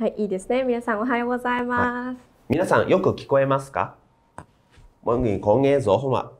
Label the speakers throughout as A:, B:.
A: はい、いいですね。皆さんおはようございます。
B: 皆さんよく聞こえますか？mọi người có nghe rõ không ạ?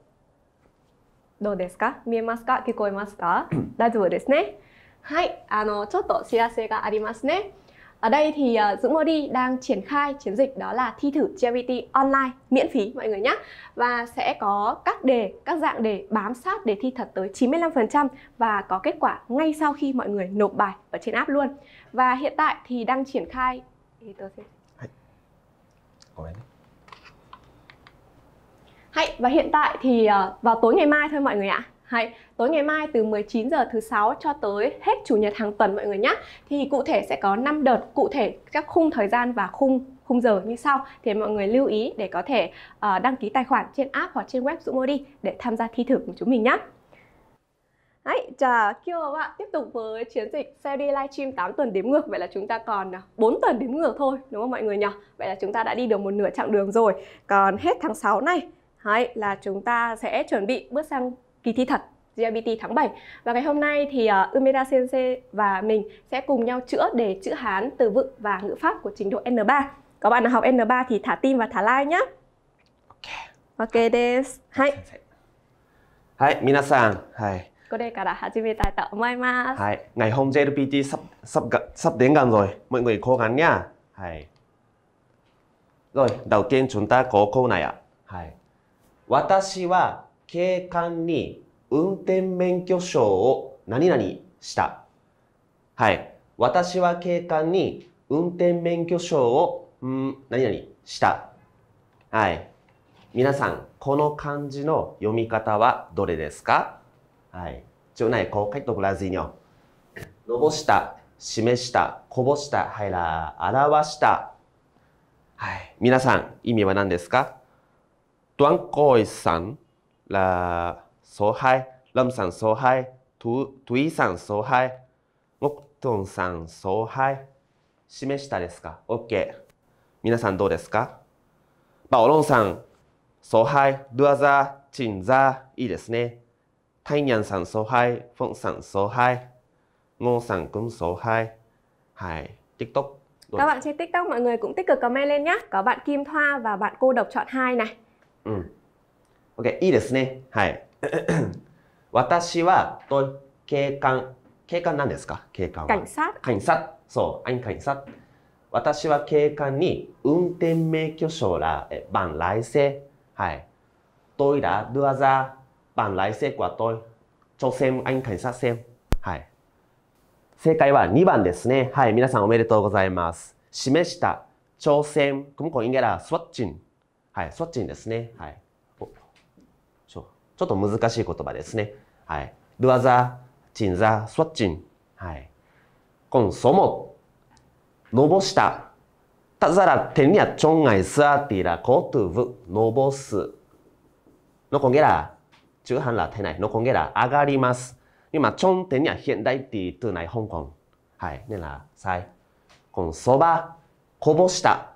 A: どうですか？見えますか？聞こえますか？大丈夫ですね。はい, à, のちょっと知らせがありますね。Ở đây thì uh, Dũng Modi đang triển khai chiến dịch đó là thi thử charity online miễn phí mọi người nhé và sẽ có các đề, các dạng đề bám sát đề thi thật tới 95% và có kết quả ngay sau khi mọi người nộp bài ở trên app luôn. Và hiện tại thì đang triển khai
B: thì
A: tôi và hiện tại thì ờ, vào tối ngày mai thôi mọi người ạ. Hay tối ngày mai từ 19 giờ thứ sáu cho tới hết chủ nhật hàng tuần mọi người nhé. Thì cụ thể sẽ có 5 đợt cụ thể các khung thời gian và khung khung giờ như sau thì mọi người lưu ý để có thể uh, đăng ký tài khoản trên app hoặc trên web Dũng đi để tham gia thi thử của chúng mình nhé. Đấy, chà, kêu bạn tiếp tục với chiến dịch Saturday Livestream 8 tuần đếm ngược Vậy là chúng ta còn ờ, 4 tuần đếm ngược thôi Đúng không mọi người nhỉ? Vậy là chúng ta đã đi được một nửa chặng đường rồi Còn hết tháng 6 này Đấy, là chúng ta sẽ chuẩn bị bước sang kỳ thi thật GRBT tháng 7 Và ngày hôm nay thì uh, Umeda Sensei và mình sẽ cùng nhau chữa đề chữ Hán, từ vựng và ngữ pháp của trình độ N3 Có bạn nào học N3 thì thả tim và thả like nhé Ok, desu はい、
B: はい、皆さん、はい。
A: これから始めたいと思います。
B: Hai, ngày hôm JLPT sắp sắp gần- sắp đến gần rồi, mọi người cố gắng nha. Hai. Rồi, đầu tiên chúng ta có câu này ạ. Hai. 私は 警官に運転免許証を何々した。はい。私は警官に運転免許証を、うん、何々した。はい。皆さん、この漢字の読み方はどれですか？はい。chỗ này có cách đọc là gì nhỉ? のぼした、示した、こぼした、はいら、表した。はい。皆さん、意味は何ですか？Tuấn Côi Sẵn là số 2, Lâm Sẵn số 2, Thú, Thúy Sẵn số 2, Ngọc Tường Sẵn số 2. 示したですか ?OK。皆さんどうですかbảo Long Sẵn số 2, đưa ra, chỉnh ra, いいですね。Thanh Nhàn Sẵn số 2, Phượng Sẵn số 2, Ngô Sẵn cũng số 2. Hải, TikTok.
A: Các bạn trên TikTok mọi người cũng tích cực comment lên nhé. Có bạn Kim Thoa và bạn cô độc chọn 2 này.
B: うん。 OK、いいですね。はい。私は、と、警官。警官なんですか？警官は。
A: 警
B: 官さ。そう、アんか警官さ。私は警官に、運転免許証ら、え、バン、来世。はい。トイラ、ドゥアザ、バン、来世、ごとい。朝鮮、アイん警官さ、はい。正解は2番ですね。はい。皆さんおめでとうございます。示した、朝鮮、クムコインゲラ、スワッチン。はい、スワッチンですね。はい。ちょっと難しい言葉ですね。はい。ドアザ、チンザ、スワッチン。はい。コンソモ、のぼした。たざらてんにゃちょんがいすあていらことぶ、のぼす。のこげら、中半らてない。のこげら、上がります。今、ちょんてんにゃ現代って言ない香港。はい。ねら、さい。このソバ、こぼした。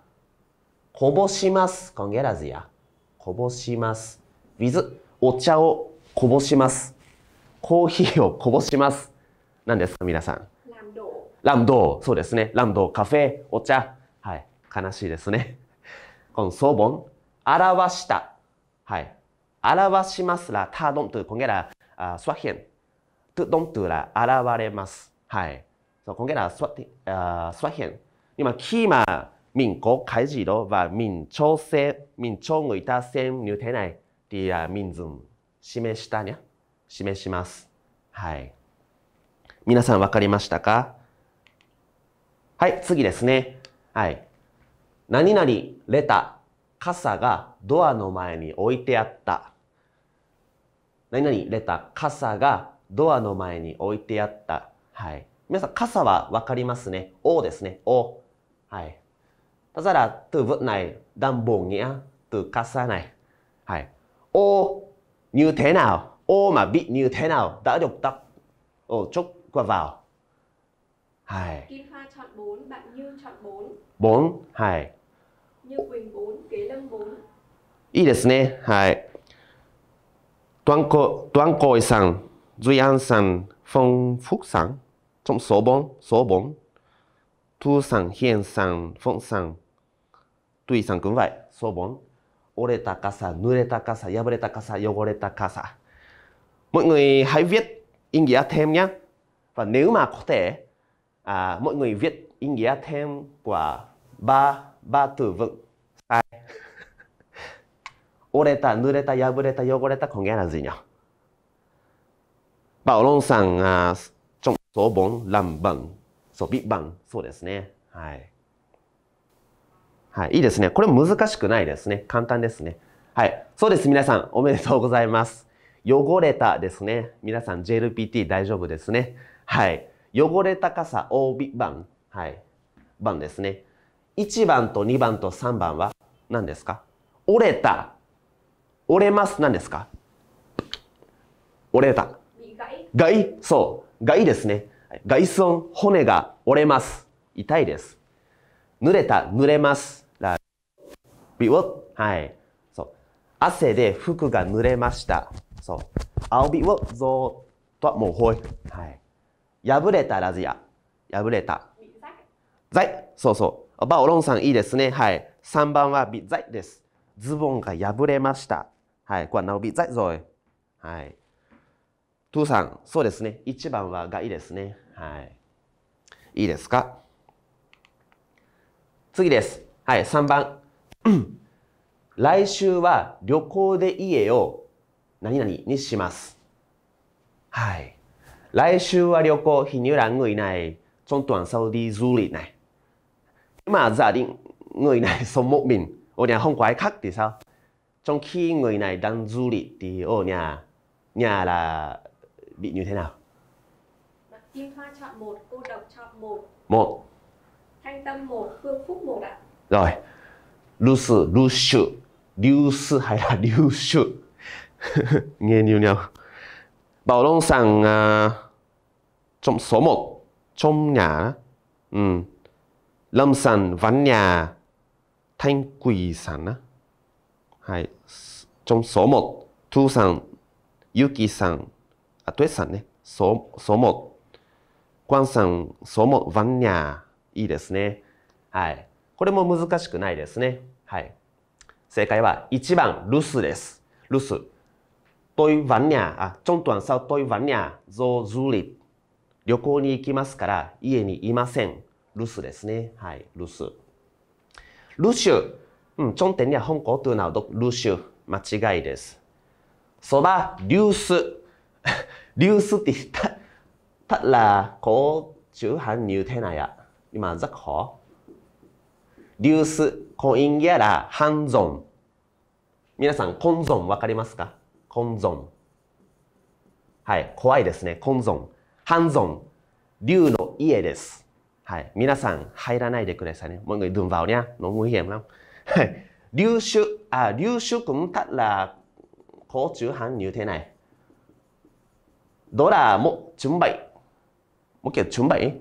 B: こぼします。こんげらずや。こぼします。水。お茶をこぼします。コーヒーをこぼします。何ですか、皆さん？
A: ランドー。
B: ラムド。そうですね。ランドー、カフェ、お茶。はい。悲しいですね。この総本。表した。はい。表しますら、たどんと、こげら、すわへん。とどんとら、現れます。はい。そう、こげら、すわへん。今、キーマミンー、民国、開示度は、民朝鮮、民朝セン、ニュテナイ。Thì à, mình dùng 示した nhé. 示します。はい。皆さんわかりましたか？はい、次ですね。はい。何々レタ傘がドアの前に置いてあった。何々レタ傘がドアの前に置いてあった。はい。皆さん、傘はわかりますね。ô ですね。ô。はい。Thật ra là từ vựng này đang bổ nghĩa từ casa này. Hay. Ô như thế nào? Ô mà bị như thế nào đã được tắt. Ô chúc qua vào. Hay.
A: Kim Thoa chọn 4, bạn Như chọn 4,
B: 4. Hay.
A: Như Quỳnh 4, Kế Lâm 4.
B: いいですね。はい。端口、端口さん、瑞安さん、馮福さん、trong số 4, số 4. thu sang, hiền sang, phụng sang, tùy sang cũng vậy. Số 4. Oreta kasa, nureta kasa, yabureta kasa, yogoreta kasa. Mọi người hãy viết ý nghĩa thêm nhé. Và nếu mà có thể, à, mọi người viết ý nghĩa thêm của ba ba từ vựng sai. Oreta, nureta, yabureta, yogoreta có nghĩa là gì nhỉ? Bảo Long sang à, trong số 4 làm bẩn, số bị bẩn, そうですね。はい。 はい、いいですね。これも難しくないですね。簡単ですね。はい。そうです。皆さん、おめでとうございます。汚れたですね。皆さん、JLPT 大丈夫ですね。はい。汚れた傘、帯番。はい。番ですね。1番と2番と3番は何ですか？折れた。折れます。何ですか？折れた。外？そう。外ですね。外損、骨が折れます。痛いです。濡れた、濡れます。ビウはい。そう。汗で服が濡れました。そう。青ビウゾとはもうほい。はい。破れたラズヤ。破れた。在。そうそう。バオロンさんいいですね。はい。3番はビザイです。ズボンが破れました。はい。これはビザイぞい。はい。トゥーさん、そうですね。1番はがいいですね。はい。いいですか？次です。はい、3番。来週は旅行で家を何々にします。はい。来週は旅行, hình như là người này trong tuần sau đi du lịch này. Nhưng mà giả định người này sống một mình, ở nhà không có ai khác thì sao? Trong khi người này đang du lịch thì ở nhà, nhà là bị như thế nào?
A: Kim Hoa chọn một, cô độc chọn một.
B: Một.
A: Thanh Tâm một, Phương Phúc một ạ.
B: Rồi. Lưu sử, lưu sử. Lưu sử hay là lưu sử? Nghe nhiều nhau. Bảo Long sang uh, trong số 1 trong nhà. Ừ. Lâm sản ván nhà thanh quỷ sản á. Hay. Trong số 1 Thu sản Yuki sản à, tuyết sản đấy. Số, số 1quanさん、そも、ワンニャー、いいですね。はい。 これも難しくないですね。はい。正解は1番、留守です。留守。トイワンニャーあ、チョントワンサウトイワンニャー、ゾーズーリ。旅行に行きますから、家にいません。留守ですね。はい、留守。留守。うん、ちょんてんには香港というのは留守。間違いです。そば、流出。流出って言った。たら、こう、中半入店なや。今、ざっー。リュース、コインギャラ、ハンゾン。みなさん、コンゾンわかりますか？コンゾン。はい、怖いですね。コンゾン。ハンゾン。竜の家です。はい、みなさん、入らないでくださいね。もう一度、ドゥンバオニャ。はい。リュウシュ、あ、リュウシュクムタラ、コーチューハン、ニューテナ。ドラも、チュンバイ。もう一回、チュンバイ？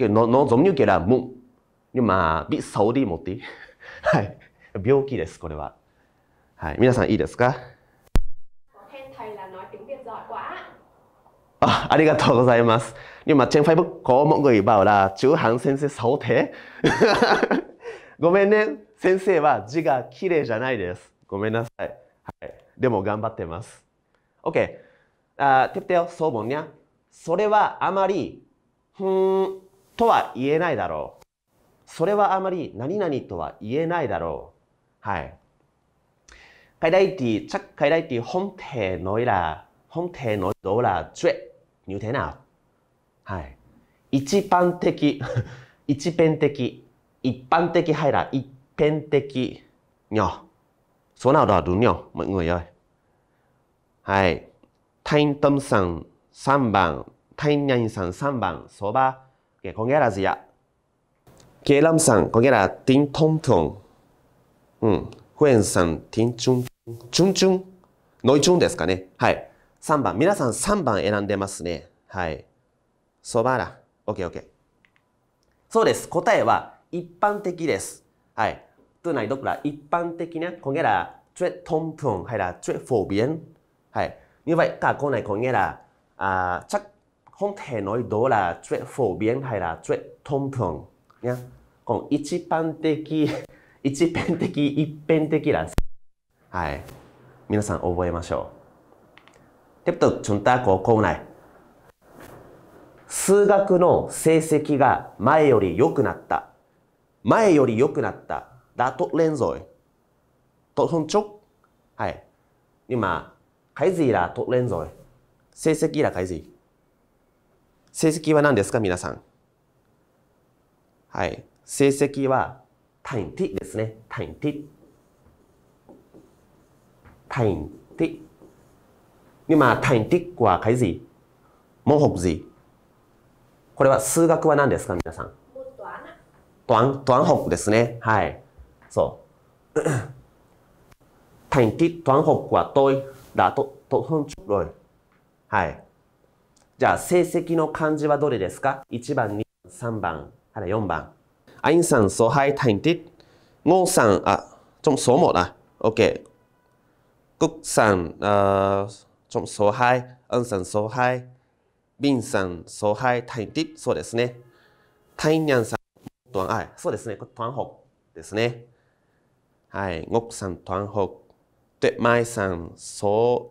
B: ノゾムニューケラ、ムン。今、ビッサオデモティ。はい。病気です、これは。はい。皆さん、いいですか？あ,ありがとうございます。今、チェンファイブ、コーモグイバオラ、ーハン先生、サオテ？ごめんね。先生は字が綺麗じゃないです。ごめんなさい。はい。でも、頑張ってます。OK。あ、てぷてよ、そうぼんにゃ。それはあまり、ふーん、とは言えないだろう。それはあまり何々とは言えないだろう。はい。開大地、チャック開大地、本体のいら、本体のどら、ちゅえ、にゅてな。はい。一般的、一辺的、一般的はいら、一辺的、にょ。そなん、どにょ、もんごいよ。はい。タイントムさん、3番。タイニャインさん、3番。そば、げ、こげらずや。Kế lâm sản có nghĩa là tính thông thường. Ừ. Huyền sản tính chung chung chung. Nói chung ですかね。はい。3番。皆さん3番選んでますね。はい。そばだ。OK, OK。そうです。答えは一般的です。はい。từ này đọc là 一般的 nhé. Có nghĩa là chuyện thông thường hay là chuyện phổ biến. Hay. Như vậy cả câu này có nghĩa là à, chắc không thể nói đó là chuyện phổ biến hay là chuyện thông thường や、この一般的、一辺的、一辺的な。はい。皆さん覚えましょう。テプト、チョンタコ、コウナイ。数学の成績が前より良くなった。前より良くなった。だと、レンゾ。と、んちょはい。今、カイズイ、と、レンゾ。成績ら、カイズ。成績は何ですか、皆さん？はい。成績は、タインティですね。タインティ。タインティ。今、タインティックは、かいモ。もほくじ。これは、数学は何ですか？皆さん。トアン、トアンホックですね。はい。そう。タインティ、トアンホックは、トイ、ラト、トフンチュロイ。はい。じゃあ、成績の漢字はどれですか ?1 番、2番、3番、から四番。そうはい、たいって。ごう的用吧。阿英生そう，听的。我生啊，中数目啊，OK。谷生呃，中数嗨，恩生数ん，民生数嗨，听的，说的是呢。太阳生团爱，い的是呢，个团合的是呢。哎，我生团合，对そう数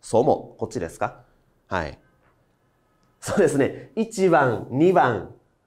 B: 数目，こっちですか？はい。そうですね。1番、2番、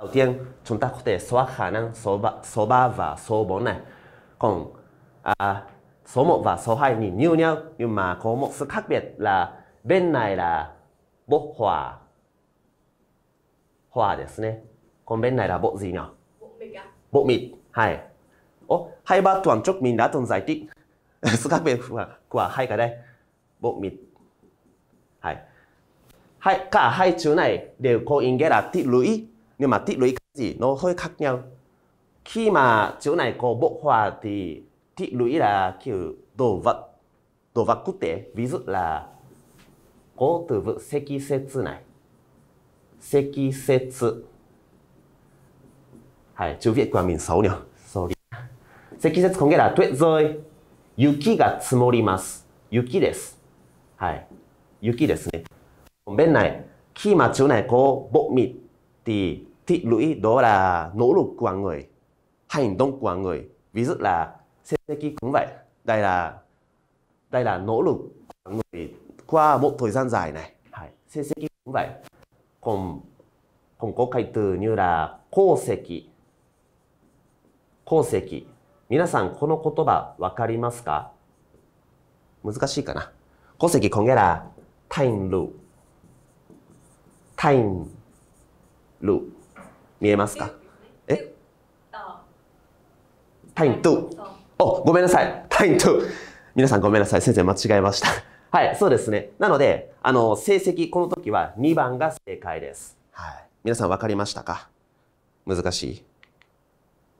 B: Đầu tiên, chúng ta có thể xóa khả năng số 3, số 3 và số 4 này. Còn à, số 1 và số 2 nhìn như nhau nhưng mà có một sự khác biệt là bên này là bộ hòa. Hòa ですね。còn bên này là bộ gì nhỉ?
A: bộ mình ạ
B: Bộ mịt. Hai. Ồ, hai ba tuần trước mình đã từng giải thích sự khác biệt của, của hai cái đây. Bộ mịt. Hai. Hai, cả hai chữ này đều có ý nghĩa là tích lũy. nhưng mà tích lũy cái gì nó hơi khác nhau. Khi mà chỗ này có bộ hòa thì tích lũy là kiểu đồ vật đồ vật quốc tế. Ví dụ là có từ vựng seki setsu này. Seki setsu hay, chữ việt của mình xấu nhỉ? Sorry. Seki setsu có nghĩa là tuyết rơi. Yuki ga tsumorimasu. Yuki desu. Hay, yuki desu ne bên này, khi mà chỗ này có bộ mịt thì thị lũy đó là nỗ lực của người, hành động của người. Ví dụ là Seki cũng vậy. Đây là đây là nỗ lực của người qua một thời gian dài này. Seki cũng vậy. Còn còn có cái từ như là 功績功績皆さんこの言葉わかりますか難しいかな功績こげらタインルタインル 見えますか？え？タイントゥ
A: tờ
B: おごめんなさい。タイントゥ皆さんごめんなさい。先生間違えました。はいそうですね。なのであの成績この時は2番が正解です。はい。皆さんわかりましたか？難しい。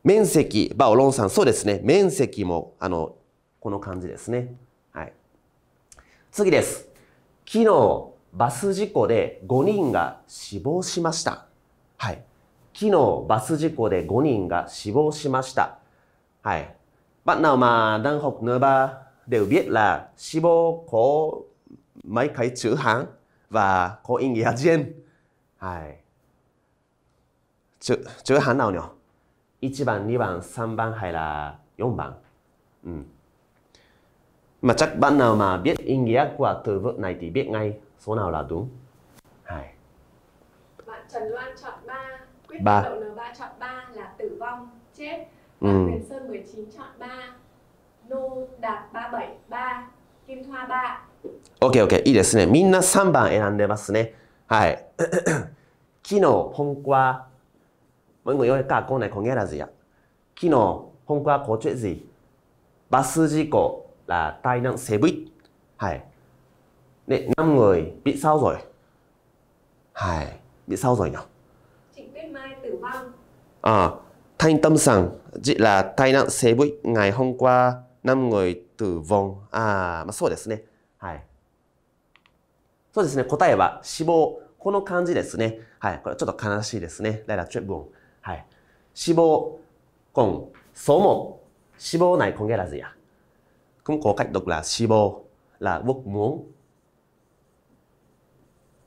B: 面積、バオロンさん、そうですね。面積も、あの、この感じですね。はい。次です。昨日、バス事故で5人が死亡しました。はい。昨日バス事故で5人が死亡しました。はい。バッナーマ、ダンホクヌバー、デウビエッ、死亡、毎回中半、は、後因やじえん。はい。中、半なおに。1番、2番、3番、はら、4番。うん。まあ、ちゃくばん、インギアクワトゥブナイテ
A: ィ、そうならどん。はい。まあ、ちゃん。quyết
B: Ba.
A: đậu N3 chọn 3 là tử vong chết
B: Ừ.
A: bạn Huyền Sơn 19 chọn 3 Nô Đạt 37 3 Kim Thoa 3
B: OK, OK. いいですね。みんな3番選んでますね。はい。昨日, hôm qua, mọi người ơi, cả câu này có nghĩa là gì ạ? 昨日, hôm qua có chuyện gì? Bus 事故 là tai nạn xe buýt. Hai. Đấy, 5 người bị sao rồi? Hai. Bị sao rồi nhỉ?
A: ああ、タイン
B: トムさん rằng chỉ là tai nạn xe buýt ngày まあ、そうですね。はいそうですね。答えは死亡。この感じですね。はい。これちょっと悲しいですね。ライラチュブン。はい。死亡。コン。そうも。死亡ないコンゲラズや。コンコーカイドクラ死亡。ラ、ウォクモン。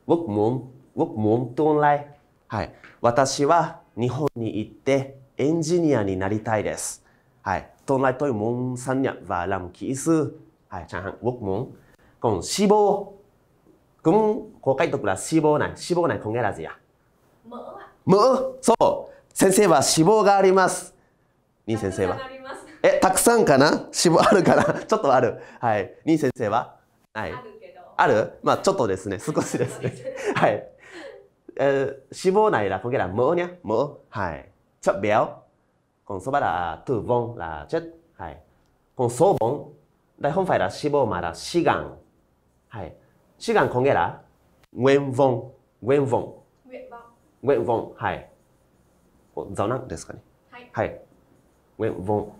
B: ウォクモン。ウォクモン。トーンライ。はい。私は、日本に行ってエンジニアになりたいです。はい。トンライトイモンんンニャバラムキーす。はい。チャンハン、ウォクモン。コ
A: ン、シ
B: ボー。コン、コカイトクラ、シボないイ。シボーナイ、コンゲラジ。もうそう。先生は脂肪があります。に先生は。え、たくさんかな？脂肪あるかな？ちょっとある。はい。に先生は？はい。
A: あるけど。
B: ある？まあ、ちょっとですね。少しですね。はい。ờ, uh, 肪 này là có nghĩa là mỡ nhé mỡ hay chậm béo còn số ba là tử vong là chết hay còn số bốn đây không phải là 肪 mà là xi gan hay xi gan có nghĩa là nguyện vọng nguyện vọng
A: nguyện vọng
B: hay giáo năng ですかね
A: は
B: い。nguyện vọng.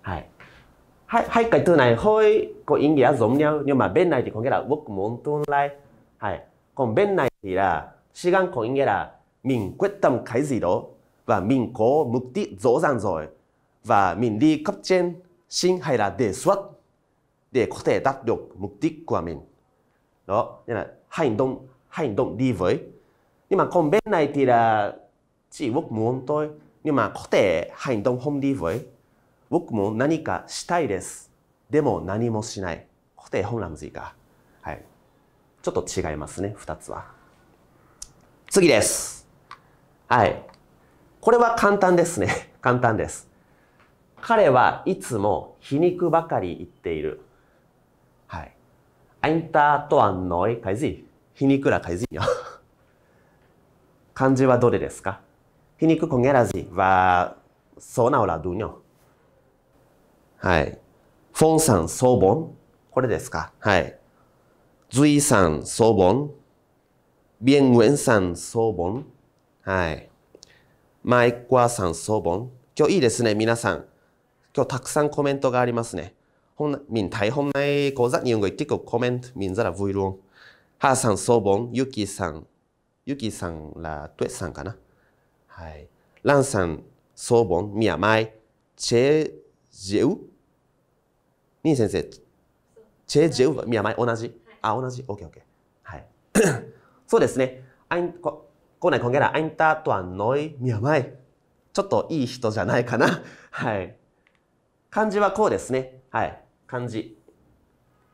B: Hai. Hai, hai cái từ này hơi có ý nghĩa giống nhau nhưng mà bên này thì có nghĩa là ước muốn tương lai. Hai. Còn bên này thì là 시간 có ý nghĩa là mình quyết tâm cái gì đó và mình có mục đích rõ ràng rồi và mình đi cấp trên xin hay là đề xuất để có thể đạt được mục đích của mình. Đó, nên là hành động hành động đi với. Nhưng mà còn bên này thì là chỉ ước muốn thôi nhưng mà có thể hành động không đi với. Ước muốn 何かしたいです。でも何もしない。có thể không làm gì cả. はい。ちょっと違いますね、二つは。 次です。はい。これは簡単ですね。簡単です。彼はいつも皮肉ばかり言っている。はい。あ、イン da toan noi k a 皮肉ら k a i よ 漢字はどれですか？皮肉こげらずは、そうなおらどにょ。はい。フォンさん、そうぼんこれですか？はい。随さん、そうぼん biên Nguyễn Sản Sô Bốn はいマイクワさんソボン今日いいですね皆さん今日たくさんコメントがありますね.本民台本内講座日本語結構コメントみんざら vui ハーさんソボンユキさんユキさんらトエさんかなはいランさんソボンミヤマイチェジェウニン先生チェジェウミヤマイ同じあ同じオッケーオッケーはいそうですね。アインここないこんげら、アインタとはノイ宮前。ちょっといい人じゃないかな。はい。漢字はこうですね。はい。漢字。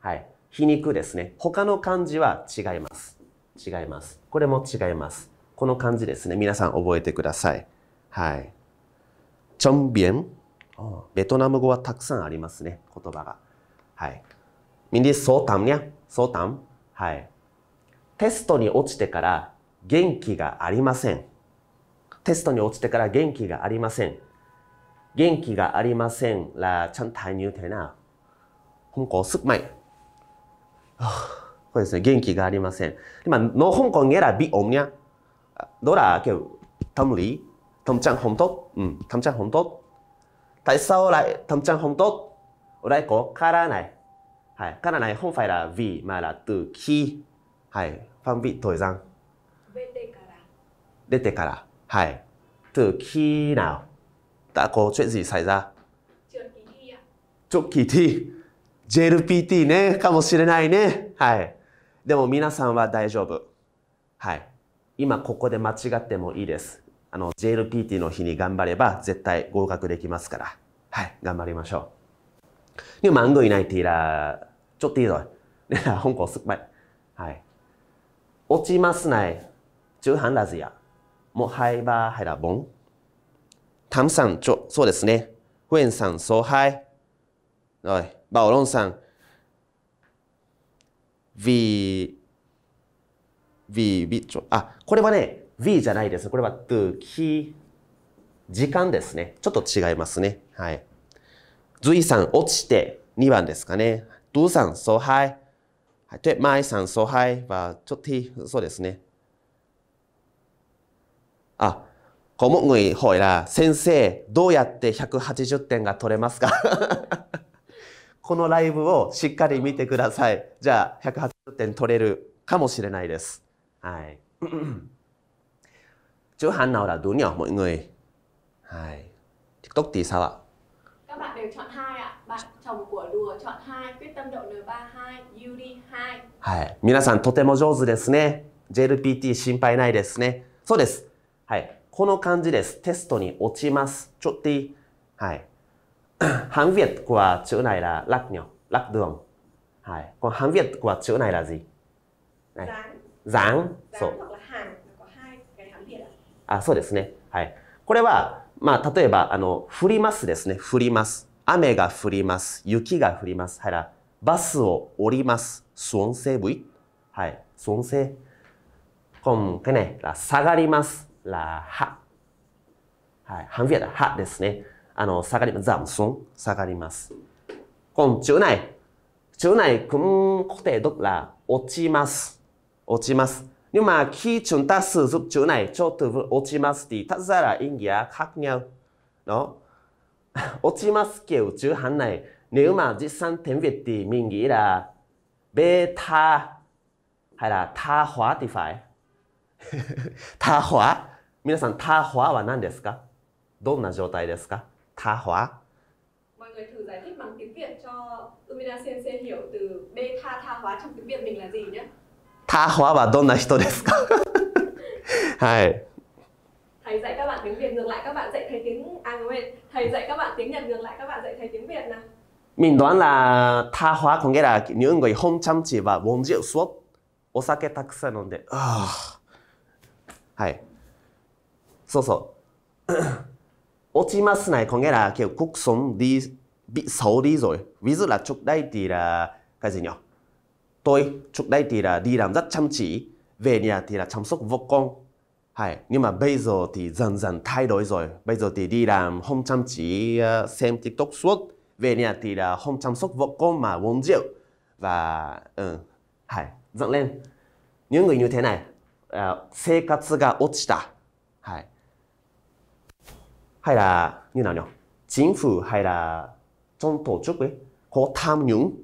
B: はい。皮肉ですね。他の漢字は違います。違います。これも違います。この漢字ですね。皆さん覚えてください。はい。チョンビエン。あベトナム語はたくさんありますね。言葉が。はい。ミンディソータムニャソータムはい。テストに落ちてから元気がありません。テストに落ちてから元気がありません。元気がありません。ら、ちゃん、退入てな。本校すっまい。そうですね。元気がありません。今、の本校にやら、び、おみや。どら、けう、たむり。たむちゃん、ほんとうん。たむちゃん、ほんとたいさおらい。たむちゃん、ほんとおら
A: いこ、か
B: らない。はい。からない。ほんファイラー、び、まら、と、き。はい。ファンビトイザン。出てから。出てから。はい。トゥキーナウ。だこ、チ
A: ェッジサ
B: イザー。チョッキーティー。JLPT ね。かもしれないね。はい。でも皆さんは大丈夫。はい。今ここで間違ってもいいです。あの、JLPT の日に頑張れば絶対合格できますから。はい。頑張りましょう。でも、マングイナイティーラー。ちょっといいぞ。ね、香港すっぱい。落ちますない。中半ラズヤ。もはいばはらぼん。タムさん、ちょ、そうですね。フエンさん、そうはい。はい。バオロンさん。V、V、V、ちょ、あ、これはね、V じゃないです。これは、トゥ、時間ですね。ちょっと違いますね。はい。ズイさん、落ちて、2番ですかね。トゥさん、そうはい。对，麦上说嗨吧，昨天说的是呢。啊，科目二会啦，先生，どうやって百八十点が取れますか？このライブをしっかり見てください。じゃ百八十点取れるかもしれないです。はい。
A: 就喊闹了，多鸟么？因为，哎，TikTok 底啥了？刚把流。
B: はい。皆さんとても上手ですね。JLPT 心配ないですね。そうです。はい。この感じです。テストに落ちます。ちょっといい。はい。
A: ハン、はい。こ。
B: あ、そうですね。はい。これは、まあ、例えば、あの、振りますですね。振ります。雨が降ります。雪が降ります。はい。バスを降ります。損せぶい。はい。損。こんくね。下がります。ら、は。はい。半フィアだ。はですね。あの、下がります。ざん、そん。下がります。こん、中内。中内、くん、こて、ど、ら、落ちます。落ちます。にま、き、ちゅん、たす、ず、中内、ちょっと、落ちます。落ちますけ宇宙班内。你有嘛実際天別的名義啦。ベータ。はいら、他花ディファイ。他花皆さん、他花は何ですか？どんな状態ですか？
A: ターファ。タ花
B: 他花はどんな人ですか？はい。
A: thầy dạy các bạn tiếng Việt ngược lại các bạn dạy thầy tiếng à quên thầy dạy các bạn tiếng Nhật ngược lại các bạn dạy thầy tiếng Việt nào?
B: Mình đoán là tha hóa có nghĩa là những người không chăm chỉ và uống rượu suốt. Osake takusan nonde ờ. hay. So so. Ochimasu này có nghĩa là kiểu cuộc sống đi, bị đi rồi. Ví là trước đây thì là cái gì nhỉ? Tôi, trước đây thì là đi làm rất chăm chỉ, về nhà thì là chăm sóc vô con. Hay, nhưng mà bây giờ thì dần dần thay đổi rồi. Bây giờ thì đi làm không chăm chỉ ờ, xem TikTok suốt. Về nhà thì là không chăm sóc vợ con mà uống rượu. Và ừ, hay, dẫn lên. Những người như thế này, ờ, sinh hoạt ga ochita. Hay. Hay là như nào nhỉ? Chính phủ hay là trong tổ chức ấy có tham nhũng.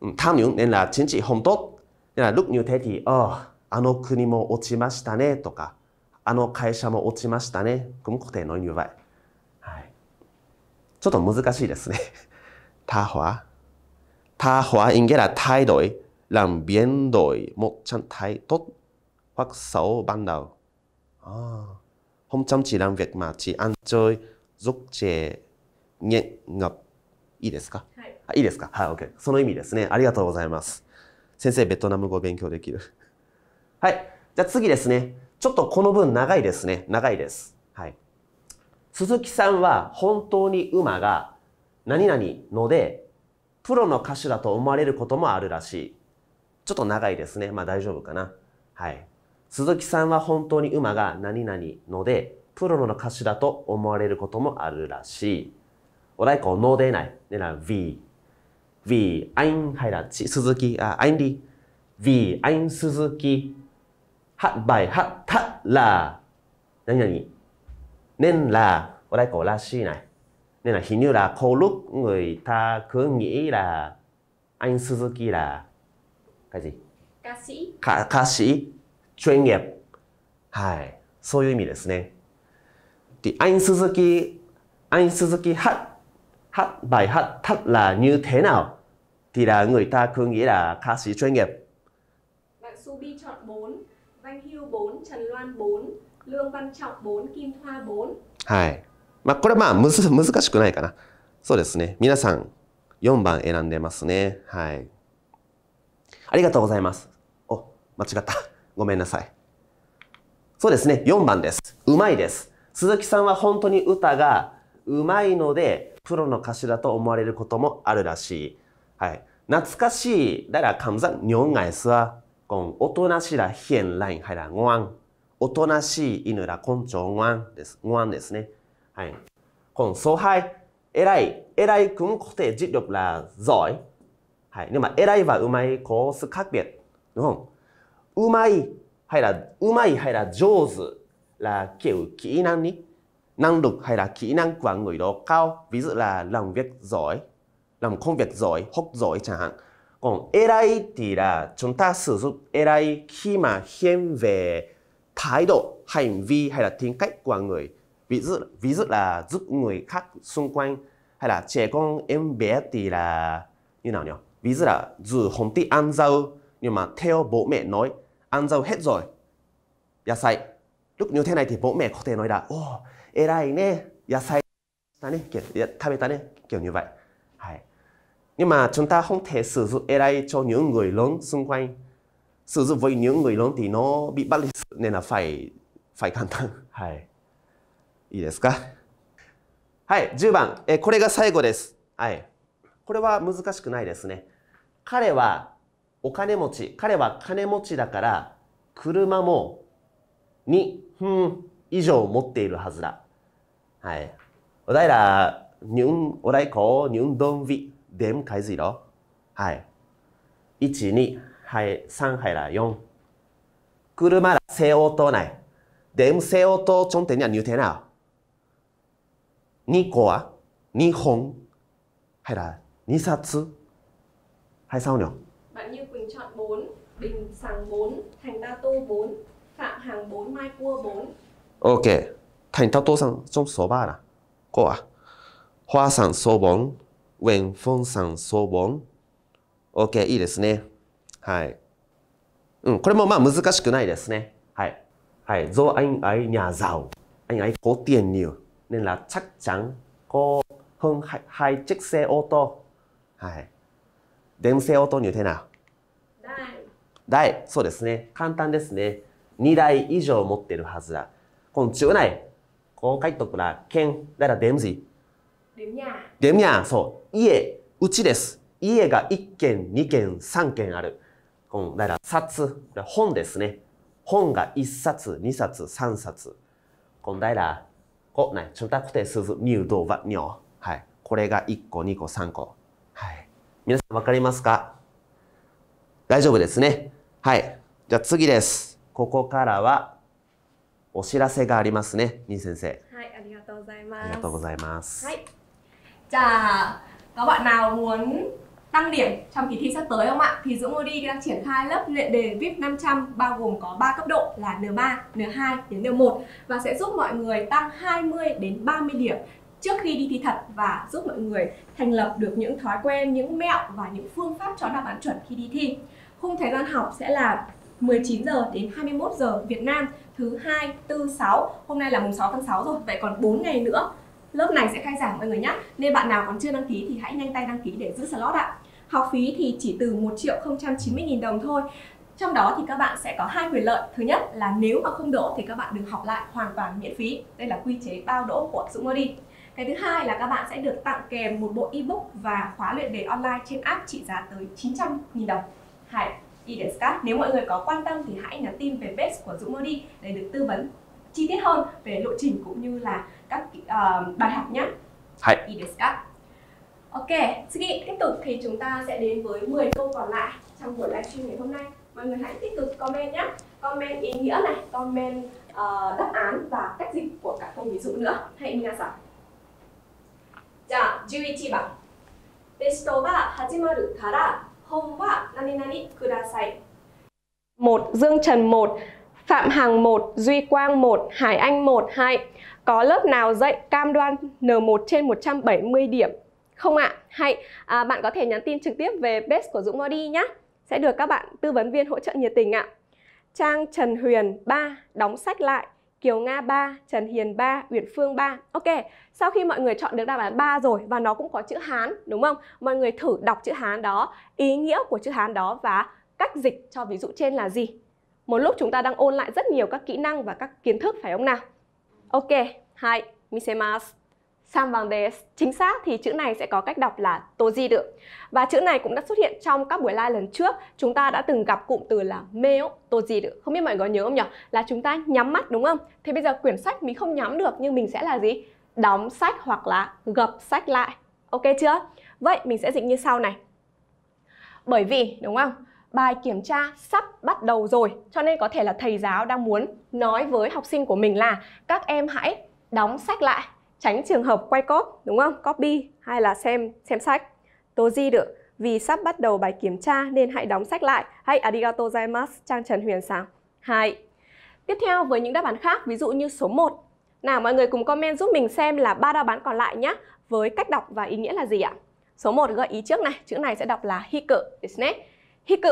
B: Ừ, tham nhũng nên là chính trị không tốt. Nên là lúc như thế thì ờ あの国も落ちましたねとか、あの会社も落ちましたね。ちょっと難しいですね。他は他は因为了态度、让变度、もっちゃん態度、或そう반道。ああ。ほんちゃんちらんべくまち、安ちょい、ぞくが、いいですか？
A: はい
B: あ。いいですか？はい、OK。その意味ですね。ありがとうございます。先生、ベトナム語勉強できる。はい。じゃあ次ですね。ちょっとこの分長いですね。長いです。はい。鈴木さんは本当に馬が何々ので、プロの歌手だと思われることもあるらしい。ちょっと長いですね。まあ大丈夫かな。はい。鈴木さんは本当に馬が何々ので、プロの歌手だと思われることもあるらしい。ở đây có no đây này nên là vì vì anh hay là chị Suzuki à anh đi vì anh Suzuki hạn bài hạn thận là. Nhanh nhỉ? Nên là ở đây có là si này. Nên là hình như là cô lúc người ta cứ nghĩ là anh Suzuki là cái gì?
A: Ca sĩ.
B: Ca, ca sĩ chuyên nghiệp. Hai so yu mi desu thì anh Suzuki anh Suzuki hát hát bài hát thật là như thế nào? Thì là người ta cứ nghĩ là ca sĩ chuyên nghiệp.
A: Bạn Subi chọn 4 Anh Hưu 4, Trần Loan 4, Lương Văn Trọng 4, Kim Hoa 4.
B: はいまあこれまあむず難しくないかな。そうですね。皆さん4番選んでますね。はい。ありがとうございます。お間違った。ごめんなさい。そうですね。4番です。うまいです。鈴木さんは本当に歌がうまいのでプロの歌手だと思われることもあるらしい。はい。懐かしい。だから감상 nhớ ngày xưa còn おとなしい là hiền lành hay là ngoan. おとなしい犬ら根性 ngoan です。ngoan ですね。はい。còn số 2偉い。偉い cũng có thể dịch được là giỏi. Hay, nhưng mà 偉い và うまい có sự khác biệt. Đúng không? うまい hay là うまい hay là 上手 là kiểu kỹ năng ý năng lực hay là kỹ năng của người đó cao ví dụ là làm việc giỏi làm công việc giỏi học giỏi chẳng hạn còn ai thì là chúng ta sử dụng AI khi mà hiện về thái độ hành vi hay là tính cách của người ví dụ ví dụ là giúp người khác xung quanh hay là trẻ con em bé thì là như nào nhỉ ví dụ là dù không thích ăn rau nhưng mà theo bố mẹ nói ăn rau hết rồi nhà sai lúc như thế này thì bố mẹ có thể nói là ô ai nè nhà sai ta nè kiểu ta ta nè kiểu như vậy hay nhưng mà chúng ta không thể sử dụng AI cho những người lớn xung quanh sử dụng với những người lớn thì nó bị bắt lịch sự nên là phải phải cẩn thận はいいいですかはい10番えこれが最後ですはいこれは難しくないですね彼はお金持ち彼は金持ちだから車も2分以上持っているはずだはい ở đây là những ở đây có những đơn vị đếm cái gì đó. Hai một nhị hai ba hay là 4 Kuruma là xe ô tô này. Đếm xe ô tô trong tiếng Nhật như thế nào? Ni quả Ni hồng hay là Ni satsu hay sao nhỉ?
A: Bạn Như Quỳnh chọn 4 Bình Sàng 4 Thành Ta Tô 4 Phạm Hàng 4 Mai Cua 4
B: Ok Thành Ta Tô sang trong số 3 là Cô à Hoa sang số 4雲風山総本 OK いいですねはいうんこれもまあ難しくないですねはいはい do anh ấy nhà giàu anh ấy có tiền nhiều nên là chắc chắn có hơn hai, hai chiếc xe ô tô はい電 xe ô tô như thế nào
A: 大
B: 台そうですね簡単ですね2台以上持ってるはずだこの中内こう書いとくら県だから電 gì
A: Đếm nhà
B: デミャン、そう、家、うちです。家が1軒、2軒、3軒ある。このだから、冊、本ですね。本が1冊、2冊、3冊。このだから、こね、chúng ta có thể sử dụng nhiều đồ vật nhỏ. はい。これが1個、2個、3個。はい。皆さんわかりますか？大丈夫ですね。はい。じゃあ次です。ここからは、お知らせがありますね。み先生。
A: はい、ありがとうござい
B: あ
A: ます
B: りがとうございます。
A: Hay. Chà, các bạn nào muốn tăng điểm trong kỳ thi sắp tới không ạ? Thì Dũng Modi đang triển khai lớp luyện đề VIP 500 bao gồm có 3 cấp độ là N3, N2 đến N1 và sẽ giúp mọi người tăng 20 đến 30 điểm trước khi đi thi thật và giúp mọi người thành lập được những thói quen, những mẹo và những phương pháp cho đáp án chuẩn khi đi thi. Khung thời gian học sẽ là 19 giờ đến 21 giờ Việt Nam thứ hai, tư, 6. Hôm nay là mùng 6 tháng 6 rồi, vậy còn 4 ngày nữa lớp này sẽ khai giảng mọi người nhé. Nên bạn nào còn chưa đăng ký thì hãy nhanh tay đăng ký để giữ slot ạ. Học phí thì chỉ từ 1 triệu 090 nghìn đồng thôi. Trong đó thì các bạn sẽ có hai quyền lợi. Thứ nhất là nếu mà không đỗ thì các bạn được học lại hoàn toàn miễn phí. Đây là quy chế bao đỗ của Dũng Modi. Cái thứ hai là các bạn sẽ được tặng kèm một bộ ebook và khóa luyện đề online trên app trị giá tới 900 nghìn đồng. Hai, Ideska. Nếu mọi người có quan tâm thì hãy nhắn tin về page của Dũng Modi để được tư vấn chi tiết hơn về lộ trình cũng như là các uh, bài học nhé.
B: はい。
A: いいですか Ok, Sugi, tiếp tục thì chúng ta sẽ đến với 10 câu còn lại trong buổi livestream ngày hôm nay. Mọi người hãy tích cực comment nhé. Comment ý nghĩa này, comment ờ, đáp án và cách dịch của các câu ví dụ nữa. Hãy minasan. じゃあ11番テストが始まるから本は何々ください 1. Dương Trần 1 Phạm Hằng 1 Duy Quang 1 Hải Anh 1 2 Có lớp nào dạy cam đoan N1 trên 170 điểm không ạ? À? Hay à, bạn có thể nhắn tin trực tiếp về base của Dũng Body nhé Sẽ được các bạn tư vấn viên hỗ trợ nhiệt tình ạ Trang Trần Huyền 3 Đóng sách lại Kiều Nga 3, Trần Hiền 3, Uyển Phương 3 Ok, sau khi mọi người chọn được đáp án 3 rồi và nó cũng có chữ Hán đúng không? Mọi người thử đọc chữ Hán đó, ý nghĩa của chữ Hán đó và cách dịch cho ví dụ trên là gì? Một lúc chúng ta đang ôn lại rất nhiều các kỹ năng và các kiến thức phải không nào? Ok, hai, misemasu. Sambandes. Chính xác thì chữ này sẽ có cách đọc là tojiru. Và chữ này cũng đã xuất hiện trong các buổi live lần trước. Chúng ta đã từng gặp cụm từ là meo tojiru. Không biết mọi người có nhớ không nhỉ? Là chúng ta nhắm mắt đúng không? Thì bây giờ quyển sách mình không nhắm được nhưng mình sẽ là gì? Đóng sách hoặc là gập sách lại. Ok chưa? Vậy mình sẽ dịch như sau này. Bởi vì đúng không? Bài kiểm tra sắp bắt đầu rồi. Cho nên có thể là thầy giáo đang muốn nói với học sinh của mình là các em hãy đóng sách lại, tránh trường hợp quay cóp, đúng không? Copy hay là xem xem sách. Tô di được, vì sắp bắt đầu bài kiểm tra nên hãy đóng sách lại. Hãy arigato gozaimasu, trang trần huyền sáng. hai tiếp theo với những đáp án khác, ví dụ như số 1 nào, mọi người cùng comment giúp mình xem là ba đáp án còn lại nhé với cách đọc và ý nghĩa là gì ạ? Số 1 gợi ý trước này, chữ này sẽ đọc là hiku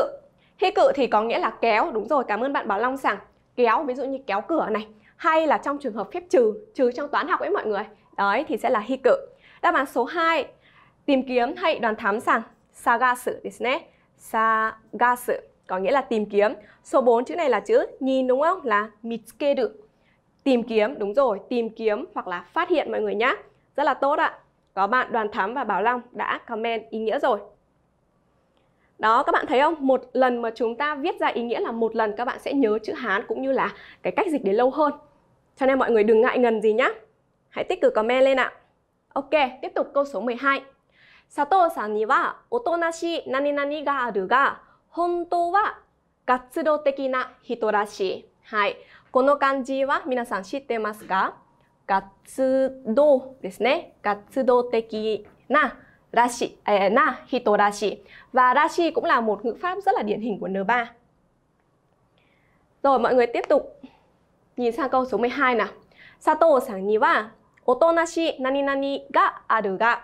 A: hiku cự thì có nghĩa là kéo, đúng rồi, cảm ơn bạn Bảo Long rằng kéo, ví dụ như kéo cửa này, hay là trong trường hợp phép trừ trừ trong toán học ấy mọi người. Đấy, thì sẽ là hiku đáp án số 2 tìm kiếm hay đoàn thám rằng sagasu desu saga sagasu, có nghĩa là tìm kiếm. Số 4 chữ này là chữ nhìn, đúng không? Là mitsukeru tìm kiếm, đúng rồi, tìm kiếm hoặc là phát hiện mọi người nhé rất là tốt ạ. Có bạn đoàn thám và bảo long đã comment ý nghĩa rồi đó các bạn thấy không? Một lần mà chúng ta viết ra ý nghĩa là một lần các bạn sẽ nhớ chữ Hán cũng như là cái cách dịch để lâu hơn. Cho nên mọi người đừng ngại ngần gì nhá. Hãy tích cực comment lên ạ. Ok, tiếp tục câu số 12. Sato san ni wa otonashi nani nani ga aru ga hontou wa gatsudo teki na hito rashi. はい。この漢字は皆さん知ってますか活動ですね。活動的な rashi, à, na hito rashi. Và rashi cũng là một ngữ pháp rất là điển hình của N3. Rồi mọi người tiếp tục nhìn sang câu số 12 nào. Sato san ni wa otonashi nani nani ga aru ga.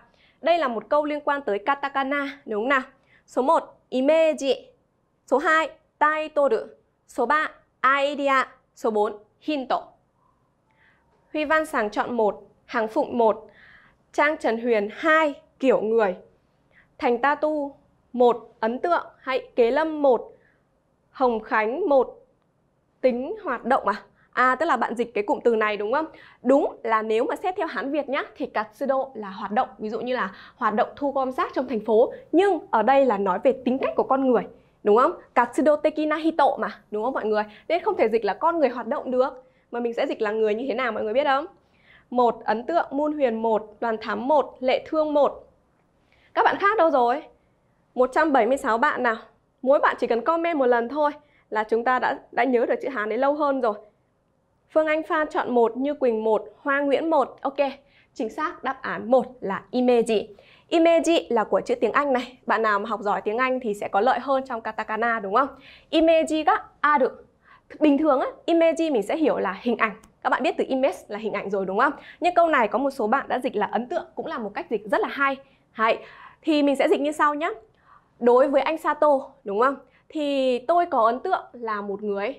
A: Đây là một câu liên quan tới katakana, đúng không nào? Số 1, image. Số 2, title. Số 3, idea. Số 4, hinto. Huy Văn Sàng chọn 1, Hàng Phụng 1, Trang Trần Huyền 2, kiểu người. Thành Ta Tu 1, ấn tượng hay Kế Lâm 1, Hồng Khánh 1, tính hoạt động à? À tức là bạn dịch cái cụm từ này đúng không? Đúng là nếu mà xét theo Hán Việt nhá thì katsudo là hoạt động, ví dụ như là hoạt động thu gom rác trong thành phố, nhưng ở đây là nói về tính cách của con người. Đúng không? Katsudo tekina hito mà, đúng không mọi người? Nên không thể dịch là con người hoạt động được mà mình sẽ dịch là người như thế nào mọi người biết không? Một ấn tượng, muôn Huyền 1, Đoàn Thám 1, Lệ Thương 1. Các bạn khác đâu rồi? 176 bạn nào. Mỗi bạn chỉ cần comment một lần thôi là chúng ta đã đã nhớ được chữ Hán đấy lâu hơn rồi. Phương Anh Phan chọn 1, Như Quỳnh 1, Hoa Nguyễn 1. Ok, chính xác đáp án 1 là image. Image là của chữ tiếng Anh này. Bạn nào mà học giỏi tiếng Anh thì sẽ có lợi hơn trong katakana đúng không? Image ga aru Bình thường á, image mình sẽ hiểu là hình ảnh. Các bạn biết từ image là hình ảnh rồi đúng không? Nhưng câu này có một số bạn đã dịch là ấn tượng cũng là một cách dịch rất là hay. Hay. Thì mình sẽ dịch như sau nhé. Đối với anh Sato, đúng không? Thì tôi có ấn tượng là một người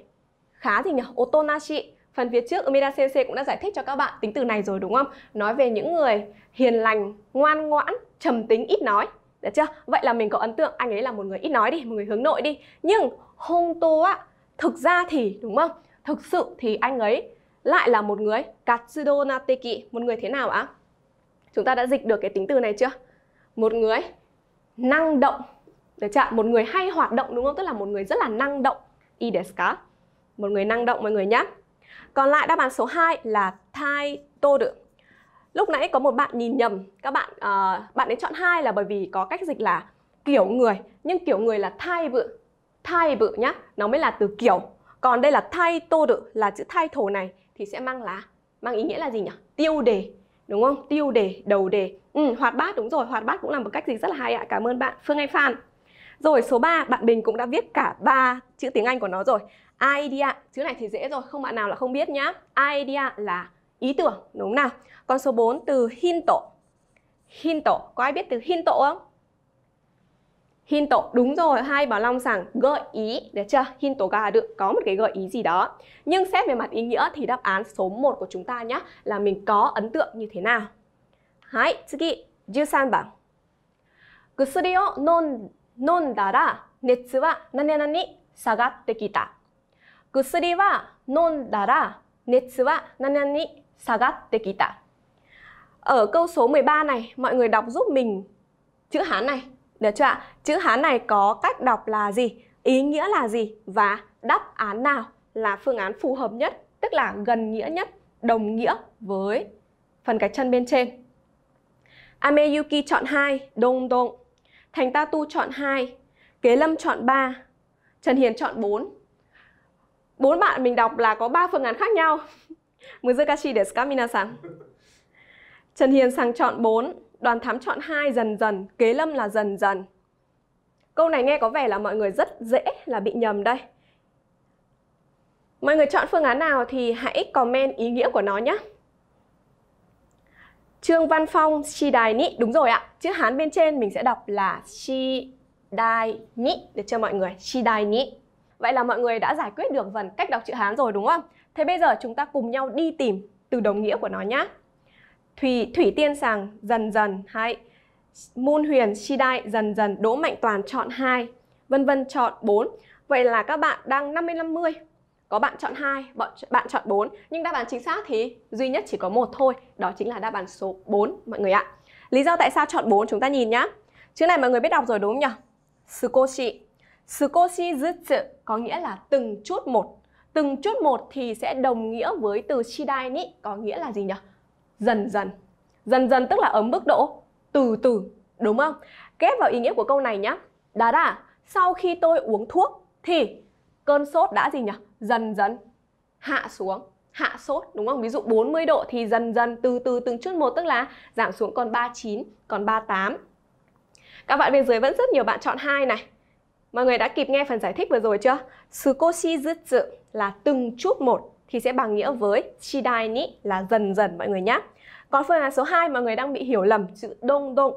A: khá gì nhỉ? Otonashi. Phần phía trước Umeda Sensei cũng đã giải thích cho các bạn tính từ này rồi đúng không? Nói về những người hiền lành, ngoan ngoãn, trầm tính, ít nói. Được chưa? Vậy là mình có ấn tượng anh ấy là một người ít nói đi, một người hướng nội đi. Nhưng Honto á, thực ra thì đúng không thực sự thì anh ấy lại là một người katsudo nateki một người thế nào ạ chúng ta đã dịch được cái tính từ này chưa một người năng động. Được chưa một người hay hoạt động đúng không? Tức là một người rất là năng động. I desu ka một người năng động mọi người nhé còn lại đáp án số 2 là thai tô được. Lúc nãy có một bạn nhìn nhầm. Các bạn uh, bạn ấy chọn hai là bởi vì có cách dịch là kiểu người nhưng kiểu người là thai vự thai vự nhá. Nó mới là từ kiểu. Còn đây là thay tô được là chữ thay thổ này thì sẽ mang là mang ý nghĩa là gì nhỉ? Tiêu đề đúng không? Tiêu đề đầu đề. Ừ, hoạt bát đúng rồi. Hoạt bát cũng là một cách gì rất là hay ạ. Cảm ơn bạn Phương Anh Phan. Rồi số 3 bạn Bình cũng đã viết cả ba chữ tiếng Anh của nó rồi. Idea chữ này thì dễ rồi không bạn nào là không biết nhá. Idea là ý tưởng đúng nào? Còn số 4 từ hinto. Hinto có ai biết từ hinto không? Hinto đúng rồi hai Bảo Long rằng gợi ý được chưa Hinto ga được có một cái gợi ý gì đó nhưng xét về mặt ý nghĩa thì đáp án số 1 của chúng ta nhé là mình có ấn tượng như thế nào Hai, 次13番薬を飲んだら熱は何々に下がってきた薬は飲んだら熱は何々に下がってきた Ở câu số 13 này, mọi người đọc giúp mình chữ Hán này được chưa ạ? Chữ Hán này có cách đọc là gì? Ý nghĩa là gì? Và đáp án nào là phương án phù hợp nhất, tức là gần nghĩa nhất, đồng nghĩa với phần gạch chân bên trên. Ameyuki chọn 2, Đông Đông. Thành Tatu chọn 2, Kế Lâm chọn 3, Trần Hiền chọn 4. Bốn bạn mình đọc là có 3 phương án khác nhau. Muzakashi desu ka minasan? Trần Hiền sang chọn 4, Đoàn Thám chọn 2 dần dần, Kế Lâm là dần dần. Câu này nghe có vẻ là mọi người rất dễ là bị nhầm đây. Mọi người chọn phương án nào thì hãy comment ý nghĩa của nó nhé. Trương Văn Phong, Shi Đài Nị, đúng rồi ạ. Chữ Hán bên trên mình sẽ đọc là Shi Đài Nị, được chưa mọi người? Shi Đài Nị. Vậy là mọi người đã giải quyết được phần cách đọc chữ Hán rồi đúng không? Thế bây giờ chúng ta cùng nhau đi tìm từ đồng nghĩa của nó nhé. Thủy Thủy Tiên Sàng dần dần hay Môn Huyền Shi Đại dần dần Đỗ Mạnh Toàn chọn 2 Vân vân chọn 4 Vậy là các bạn đang 50-50 Có bạn chọn 2, bạn chọn 4 Nhưng đáp án chính xác thì duy nhất chỉ có một thôi Đó chính là đáp án số 4 mọi người ạ. Lý do tại sao chọn 4 chúng ta nhìn nhá. Chữ này mọi người biết đọc rồi đúng không nhỉ? Sukoshi. Sukoshi zutsu có nghĩa là từng chút một. Từng chút một thì sẽ đồng nghĩa với từ shidai ni Có nghĩa là gì nhỉ? Dần dần Dần dần tức là ở mức độ từ từ, đúng không? Ghép vào ý nghĩa của câu này nhá. Đá đà, sau khi tôi uống thuốc thì cơn sốt đã gì nhỉ? Dần dần hạ xuống hạ sốt đúng không? Ví dụ 40 độ thì dần dần từ từ từng chút một tức là giảm xuống còn 39, còn 38. Các bạn bên dưới vẫn rất nhiều bạn chọn hai này. Mọi người đã kịp nghe phần giải thích vừa rồi chưa? Sukoshi zutsu là từng chút một thì sẽ bằng nghĩa với chidai ni là dần dần mọi người nhé. Còn phương án số 2 mọi người đang bị hiểu lầm chữ đông đông.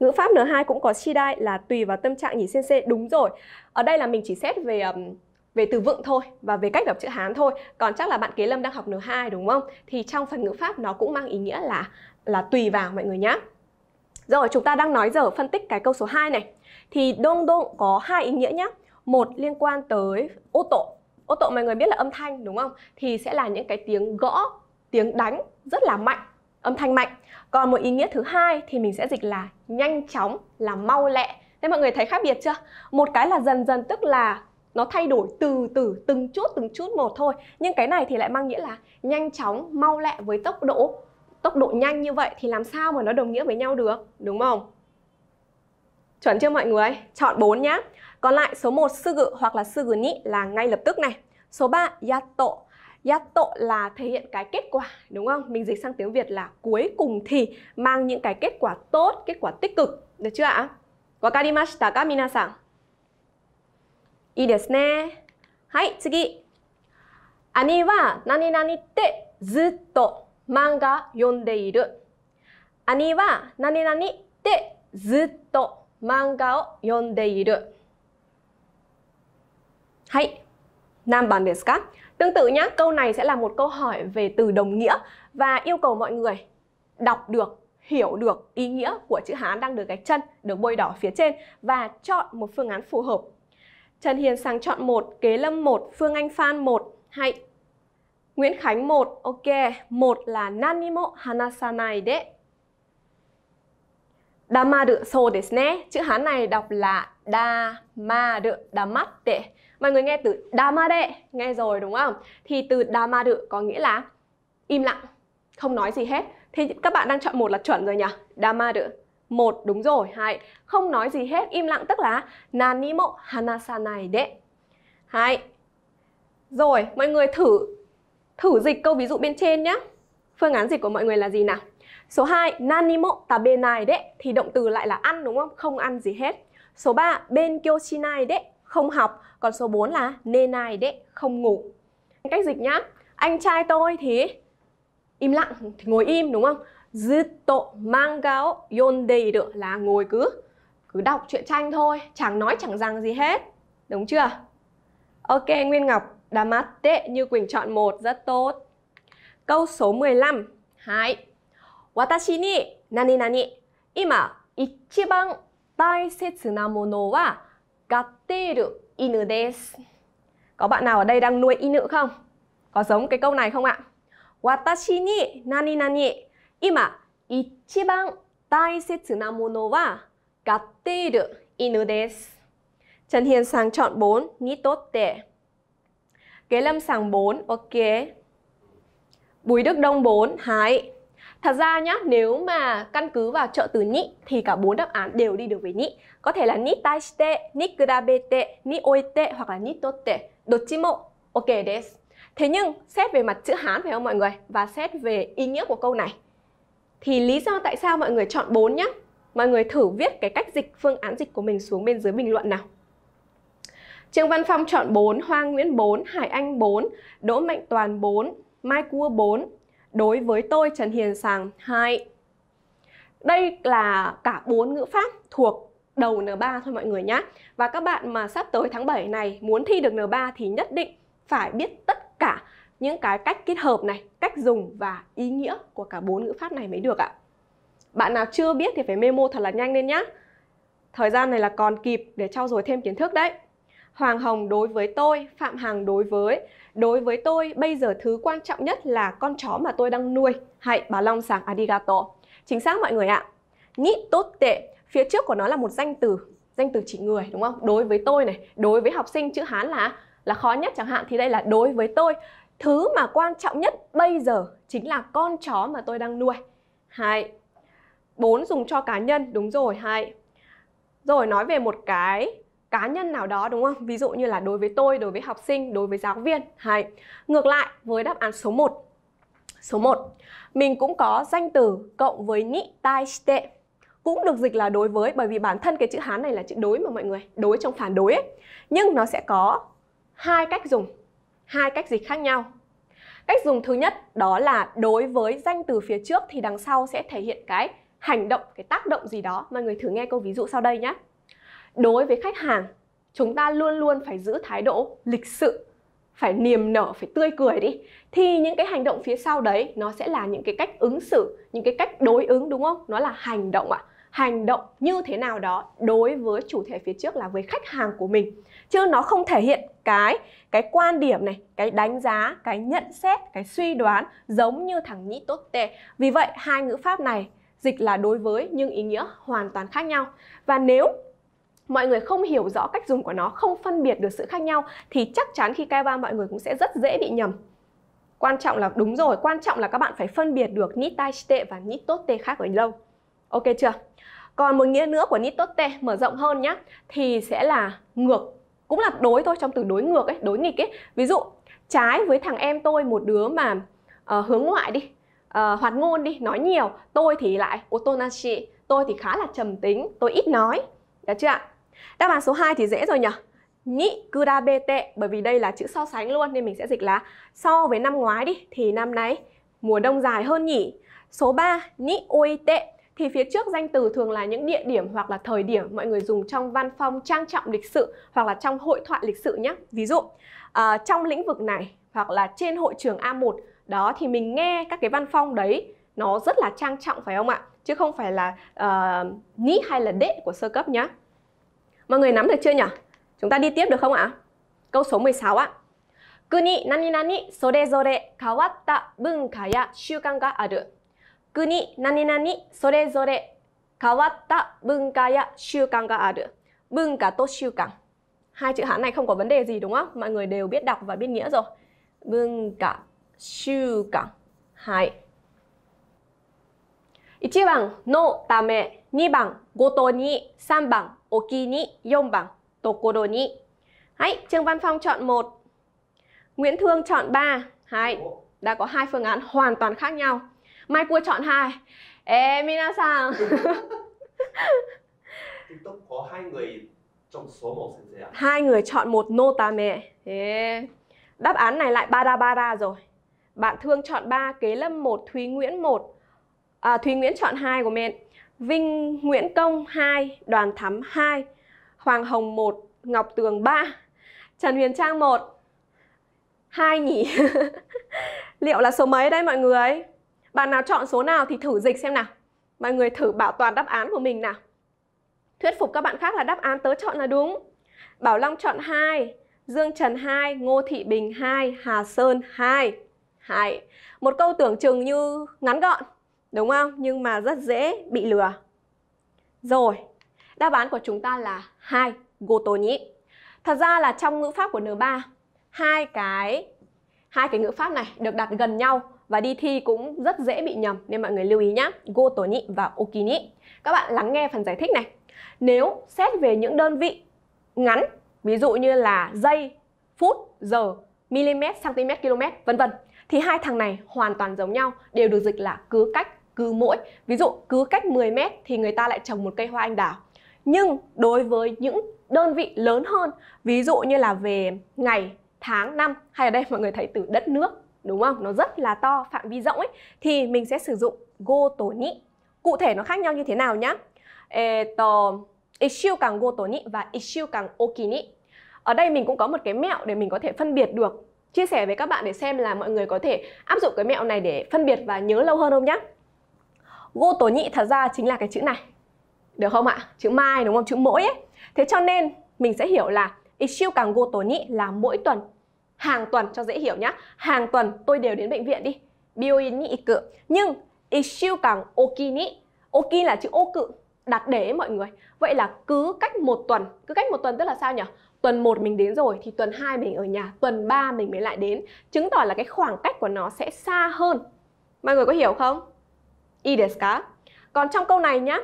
A: Ngữ pháp N2 cũng có chidai là tùy vào tâm trạng nhỉ sensei đúng rồi. Ở đây là mình chỉ xét về um, về từ vựng thôi và về cách đọc chữ Hán thôi. Còn chắc là bạn Kế Lâm đang học N2 đúng không? Thì trong phần ngữ pháp nó cũng mang ý nghĩa là là tùy vào mọi người nhé. Rồi chúng ta đang nói giờ phân tích cái câu số 2 này. Thì đông đông có hai ý nghĩa nhé. Một liên quan tới ô tô. Ô tô mọi người biết là âm thanh, đúng không? Thì sẽ là những cái tiếng gõ, tiếng đánh rất là mạnh, âm thanh mạnh. Còn một ý nghĩa thứ hai thì mình sẽ dịch là nhanh chóng, là mau lẹ. Thế mọi người thấy khác biệt chưa? Một cái là dần dần, tức là nó thay đổi từ từ, từng chút từng chút một thôi. Nhưng cái này thì lại mang nghĩa là nhanh chóng, mau lẹ với tốc độ tốc độ nhanh như vậy thì làm sao mà nó đồng nghĩa với nhau được, đúng không? Chuẩn chưa mọi người? Chọn 4 nhá. còn lại số 1 sư gự hoặc là sư gự nị là ngay lập tức này số 3 yato Yato là thể hiện cái kết quả đúng không? Mình dịch sang tiếng Việt là cuối cùng thì mang những cái kết quả tốt, kết quả tích cực. Được chưa ạ? Wakarimashita ka minasan? Ii desu ne. Hai, 次. 兄は何々ってずっと漫画読んでいる。兄は何々ってずっと漫画を読んでいる。 はい。何番ですか Tương tự nhé, câu này sẽ là một câu hỏi về từ đồng nghĩa và yêu cầu mọi người đọc được, hiểu được ý nghĩa của chữ Hán đang được gạch chân, được bôi đỏ phía trên và chọn một phương án phù hợp. Trần Hiền Sáng chọn một, Kế Lâm một, Phương Anh Phan một, hay. Nguyễn Khánh một, ok, một là nanimo hanasanai de. Damaru so desu ne. Chữ Hán này đọc là damaru, damatte. Mọi người nghe từ damade, nghe rồi đúng không? Thì từ damaru có nghĩa là im lặng, không nói gì hết. Thì các bạn đang chọn một là chuẩn rồi nhỉ? Damaru. Một đúng rồi, hai không nói gì hết, im lặng tức là nanimo hanasanai de. Hai. Rồi, mọi người thử thử dịch câu ví dụ bên trên nhé. Phương án dịch của mọi người là gì nào? Số 2, nanimo tabenai de thì động từ lại là ăn đúng không? Không ăn gì hết. Số 3, bên kyo shinai de không học còn số 4 là nên ai đấy không ngủ cách dịch nhá anh trai tôi thì im lặng thì ngồi im đúng không zutto mangao yonderu là ngồi cứ cứ đọc truyện tranh thôi chẳng nói chẳng rằng gì hết đúng chưa ok nguyên ngọc damatte như quỳnh chọn một rất tốt câu số 15 hai watashi ni nani nani ima ichiban 大切なものは gatteru inu desu. Có bạn nào ở đây đang nuôi inu không? Có giống cái câu này không ạ? Watashi ni nani nani ima ichiban daisetsu na mono wa gatteru inu desu. Trần Hiền sàng chọn 4, ni totte. Kế Lâm sàng 4, ok. Bùi Đức Đông 4, 2. Thật ra nhá, nếu mà căn cứ vào trợ từ ni thì cả bốn đáp án đều đi được với ni. Có thể là ni taishite, ni kurabete, ni oite hoặc là ni totte. Dochimo ok desu. Thế nhưng xét về mặt chữ Hán phải không mọi người? Và xét về ý nghĩa của câu này thì lý do tại sao mọi người chọn 4 nhá? Mọi người thử viết cái cách dịch phương án dịch của mình xuống bên dưới bình luận nào. Trương Văn Phong chọn 4, hoang Nguyễn 4, Hải Anh 4, Đỗ Mạnh Toàn 4, Mai Cua 4. Đối với tôi Trần Hiền Sàng 2. Đây là cả bốn ngữ pháp thuộc đầu N3 thôi mọi người nhé. Và các bạn mà sắp tới tháng 7 này muốn thi được N3 thì nhất định phải biết tất cả những cái cách kết hợp này, cách dùng và ý nghĩa của cả bốn ngữ pháp này mới được ạ. Bạn nào chưa biết thì phải memo thật là nhanh lên nhé Thời gian này là còn kịp để trau dồi thêm kiến thức đấy. Hoàng Hồng đối với tôi, Phạm Hằng đối với Đối với tôi, bây giờ thứ quan trọng nhất là con chó mà tôi đang nuôi. Hãy bà Long sàng arigato. Chính xác mọi người ạ. Ni tốt tệ, phía trước của nó là một danh từ, danh từ chỉ người đúng không? Đối với tôi này, đối với học sinh chữ Hán là là khó nhất chẳng hạn thì đây là đối với tôi. Thứ mà quan trọng nhất bây giờ chính là con chó mà tôi đang nuôi. Hai. Bốn dùng cho cá nhân, đúng rồi, hai. Rồi nói về một cái cá nhân nào đó đúng không? Ví dụ như là đối với tôi, đối với học sinh, đối với giáo viên. Hay. Ngược lại với đáp án số 1. Số 1. Mình cũng có danh từ cộng với ni tai shite. Cũng được dịch là đối với bởi vì bản thân cái chữ Hán này là chữ đối mà mọi người, đối trong phản đối ấy. Nhưng nó sẽ có hai cách dùng, hai cách dịch khác nhau. Cách dùng thứ nhất đó là đối với danh từ phía trước thì đằng sau sẽ thể hiện cái hành động, cái tác động gì đó. Mọi người thử nghe câu ví dụ sau đây nhé đối với khách hàng, chúng ta luôn luôn phải giữ thái độ lịch sự, phải niềm nở, phải tươi cười đi. Thì những cái hành động phía sau đấy, nó sẽ là những cái cách ứng xử, những cái cách đối ứng, đúng không? Nó là hành động ạ. À. hành động như thế nào đó đối với chủ thể phía trước là với khách hàng của mình. Chứ nó không thể hiện cái cái quan điểm này, cái đánh giá, cái nhận xét, cái suy đoán giống như thằng nhĩ tốt tệ vì vậy, hai ngữ pháp này dịch là đối với nhưng ý nghĩa hoàn toàn khác nhau. Và nếu mọi người không hiểu rõ cách dùng của nó, không phân biệt được sự khác nhau thì chắc chắn khi cai va mọi người cũng sẽ rất dễ bị nhầm. Quan trọng là đúng rồi, quan trọng là các bạn phải phân biệt được nít và nitotte khác ở đâu. Ok chưa? Còn một nghĩa nữa của nitotte mở rộng hơn nhá thì sẽ là ngược, cũng là đối thôi trong từ đối ngược ấy, đối nghịch ấy. Ví dụ trái với thằng em tôi một đứa mà uh, hướng ngoại đi, uh, hoạt ngôn đi, nói nhiều, tôi thì lại otonashi, tôi thì khá là trầm tính, tôi ít nói. Được chưa ạ? Đáp án số 2 thì dễ rồi nhỉ? Ni kurabete bởi vì đây là chữ so sánh luôn nên mình sẽ dịch là so với năm ngoái đi thì năm nay mùa đông dài hơn nhỉ. Số 3 ni oite thì phía trước danh từ thường là những địa điểm hoặc là thời điểm mọi người dùng trong văn phong trang trọng lịch sự hoặc là trong hội thoại lịch sự nhé. Ví dụ uh, trong lĩnh vực này hoặc là trên hội trường A1 đó thì mình nghe các cái văn phong đấy nó rất là trang trọng phải không ạ? Chứ không phải là ờ, uh, ni hay là đệ của sơ cấp nhé. Mọi người nắm được chưa nhỉ? Chúng ta đi tiếp được không ạ? Câu số 16 ạ. Kuni nani nani sorezore kawatta bunka ya shukan ga aru. Kuni nani nani sorezore kawatta bunka ya shukan ga aru. Bunka to shukan. Hai chữ Hán này không có vấn đề gì đúng không? Mọi người đều biết đọc và biết nghĩa rồi. Bunka shukan. Hai. 1番のため、2番ごとに、3番 Oki ni, Yong bằng Tokoro ni. Hãy, Trương Văn Phong chọn một Nguyễn Thương chọn 3. Hai. Đã có hai phương án hoàn toàn khác nhau. Mai Cua chọn 2. Ê, minasan.
B: TikTok có hai người trong số 1 sensei ạ.
A: Hai người chọn một notame. Thế. Đáp án này lại bada bada rồi. Bạn Thương chọn 3, Kế Lâm 1, Thúy Nguyễn 1. À, Thúy Nguyễn chọn 2 của mình. Vinh Nguyễn Công 2, Đoàn Thắm 2, Hoàng Hồng 1, Ngọc Tường 3, Trần Huyền Trang 1. 2 nhỉ? Liệu là số mấy đây mọi người? Bạn nào chọn số nào thì thử dịch xem nào. Mọi người thử bảo toàn đáp án của mình nào. Thuyết phục các bạn khác là đáp án tớ chọn là đúng. Bảo Long chọn 2, Dương Trần 2, Ngô Thị Bình 2, Hà Sơn 2. 2. Một câu tưởng chừng như ngắn gọn Đúng không? Nhưng mà rất dễ bị lừa. Rồi, đáp án của chúng ta là hai goto nhĩ. Thật ra là trong ngữ pháp của N3, hai cái hai cái ngữ pháp này được đặt gần nhau và đi thi cũng rất dễ bị nhầm nên mọi người lưu ý nhé. Go tổ nhị và okini. Các bạn lắng nghe phần giải thích này. Nếu xét về những đơn vị ngắn, ví dụ như là giây, phút, giờ, mm, cm, km, vân vân thì hai thằng này hoàn toàn giống nhau, đều được dịch là cứ cách, cứ mỗi. Ví dụ cứ cách 10 mét thì người ta lại trồng một cây hoa anh đào. Nhưng đối với những đơn vị lớn hơn, ví dụ như là về ngày, tháng, năm hay ở đây mọi người thấy từ đất nước đúng không? Nó rất là to, phạm vi rộng ấy thì mình sẽ sử dụng go tổ nhị. Cụ thể nó khác nhau như thế nào nhá? Eto, càng go tổ nhị và Ishiukan okini. Ở đây mình cũng có một cái mẹo để mình có thể phân biệt được chia sẻ với các bạn để xem là mọi người có thể áp dụng cái mẹo này để phân biệt và nhớ lâu hơn không nhá. Go tổ nhị thật ra chính là cái chữ này. Được không ạ? Chữ mai đúng không? Chữ mỗi ấy. Thế cho nên mình sẽ hiểu là Ishiukan go tổ nhị là mỗi tuần, hàng tuần cho dễ hiểu nhá hàng tuần tôi đều đến bệnh viện đi bioin nhị cự. nhưng ishiukan okini oki là chữ ô cự, đặt để mọi người vậy là cứ cách một tuần, cứ cách một tuần tức là sao nhỉ tuần 1 mình đến rồi thì tuần 2 mình ở nhà, tuần 3 mình mới lại đến chứng tỏ là cái khoảng cách của nó sẽ xa hơn mọi người có hiểu không i ka còn trong câu này nhá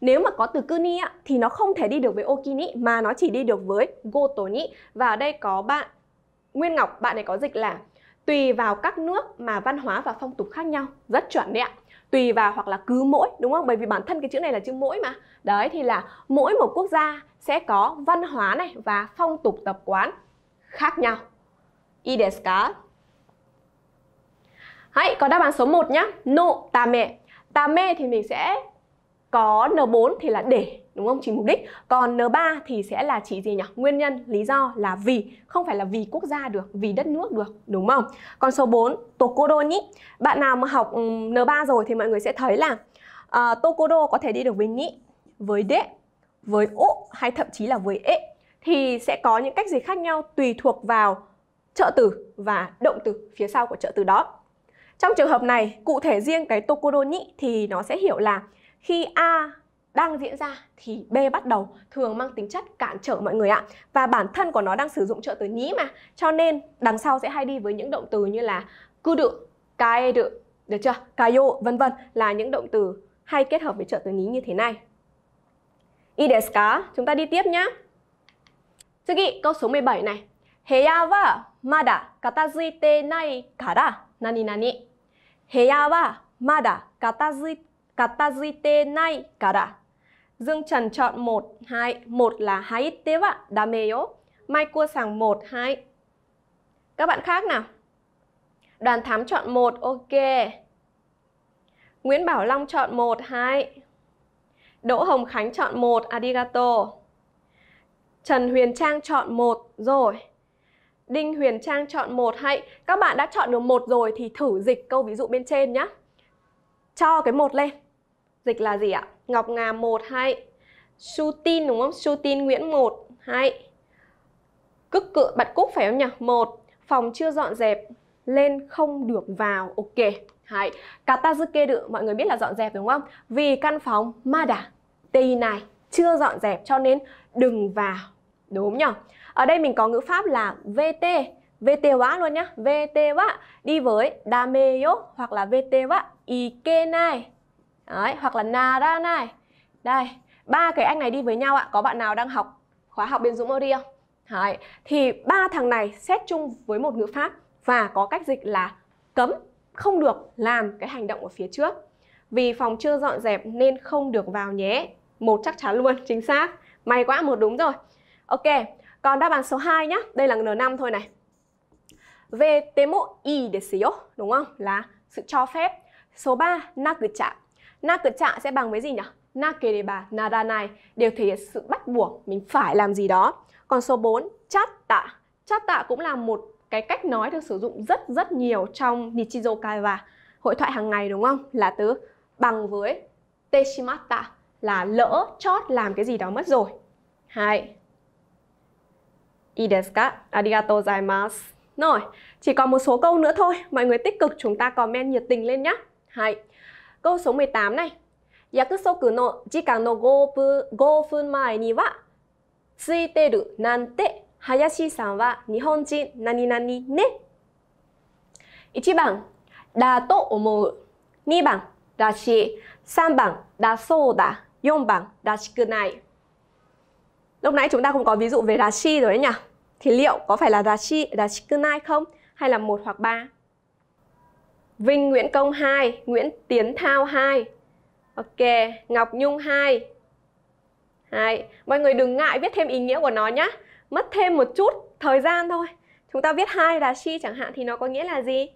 A: nếu mà có từ kuni thì nó không thể đi được với okini mà nó chỉ đi được với gotoni. Và ở đây có bạn Nguyên Ngọc bạn ấy có dịch là tùy vào các nước mà văn hóa và phong tục khác nhau. Rất chuẩn đấy ạ. Tùy vào hoặc là cứ mỗi đúng không? Bởi vì bản thân cái chữ này là chữ mỗi mà. Đấy thì là mỗi một quốc gia sẽ có văn hóa này và phong tục tập quán khác nhau. I desu ka Hãy, có đáp án số 1 nhá. No tame. Tame thì mình sẽ có N4 thì là để đúng không? Chỉ mục đích. Còn N3 thì sẽ là chỉ gì nhỉ? Nguyên nhân, lý do là vì, không phải là vì quốc gia được, vì đất nước được, đúng không? Còn số 4, Tokodo nhí. Bạn nào mà học ừ, N3 rồi thì mọi người sẽ thấy là ờ, uh, Tokodo có thể đi được với nhị, với đế, với ố hay thậm chí là với ế thì sẽ có những cách gì khác nhau tùy thuộc vào trợ từ và động từ phía sau của trợ từ đó. Trong trường hợp này, cụ thể riêng cái Tokodo thì nó sẽ hiểu là khi A đang diễn ra thì B bắt đầu thường mang tính chất cản trở mọi người ạ. Và bản thân của nó đang sử dụng trợ từ nhí mà. Cho nên đằng sau sẽ hay đi với những động từ như là cư đự, kae đự, được chưa? Kayo, vân vân là những động từ hay kết hợp với trợ từ nhí như thế này. I? Chúng ta đi tiếp nhá. Tsugi, câu số 17 này. Heya wa mada katazuite nai kara nani nani. Heya wa mada katazuite 片付いてないから Dương Trần chọn 1, 2 1 là haite wa dame yo Mai Cua Sàng 1, 2 Các bạn khác nào Đoàn Thám chọn 1, ok Nguyễn Bảo Long chọn 1, 2 Đỗ Hồng Khánh chọn 1, arigato Trần Huyền Trang chọn 1, rồi Đinh Huyền Trang chọn một hay Các bạn đã chọn được một rồi thì thử dịch câu ví dụ bên trên nhé Cho cái một lên Dịch là gì ạ? Ngọc Ngà 1, 2 Tin đúng không? Tin Nguyễn 1, 2 Cức cự bật cúc phải không nhỉ? Một Phòng chưa dọn dẹp Lên không được vào Ok Hai Katazuke được mọi người biết là dọn dẹp đúng không? Vì căn phòng Mada Tây này chưa dọn dẹp cho nên đừng vào Đúng không nhỉ? Ở đây mình có ngữ pháp là VT VT quá luôn nhá VT quá đi với Dameyo hoặc là VT quá Ikenai Đấy, hoặc là nara này. Đây, ba cái anh này đi với nhau ạ. Có bạn nào đang học khóa học bên Dũng Ori không? Đấy, thì ba thằng này xét chung với một ngữ pháp và có cách dịch là cấm không được làm cái hành động ở phía trước. Vì phòng chưa dọn dẹp nên không được vào nhé. Một chắc chắn luôn, chính xác. May quá, một đúng rồi. Ok, còn đáp án số 2 nhá. Đây là N5 thôi này. Về temo i desu đúng không? Là sự cho phép. Số 3, nakucha Na trạng sẽ bằng với gì nhỉ? Na kề đề bà, này đều thể hiện sự bắt buộc mình phải làm gì đó. Còn số 4, chát tạ. Chát tạ cũng là một cái cách nói được sử dụng rất rất nhiều trong Nichizo Kaiwa, hội thoại hàng ngày đúng không? Là từ bằng với teshimatta là lỡ chót làm cái gì đó mất rồi. Hai. Ideska, arigato gozaimasu. Rồi, chỉ còn một số câu nữa thôi. Mọi người tích cực chúng ta comment nhiệt tình lên nhé. Hai. Câu số 18 này. 約束の時間の5分 ,5 分前にはついてるなんて林さんは日本人何々ね。1番 đa tổ mù 2番らしい3番だそうだ4番らしくない Lúc nãy chúng ta cũng có ví dụ về rashi rồi đấy nhỉ? Thì liệu có phải là rashi, rashikunai không? Hay là một hoặc ba? Vinh Nguyễn Công 2, Nguyễn Tiến Thao 2. Ok, Ngọc Nhung 2. 2. Mọi người đừng ngại viết thêm ý nghĩa của nó nhé. Mất thêm một chút thời gian thôi. Chúng ta viết hai rashi chẳng hạn thì nó có nghĩa là gì?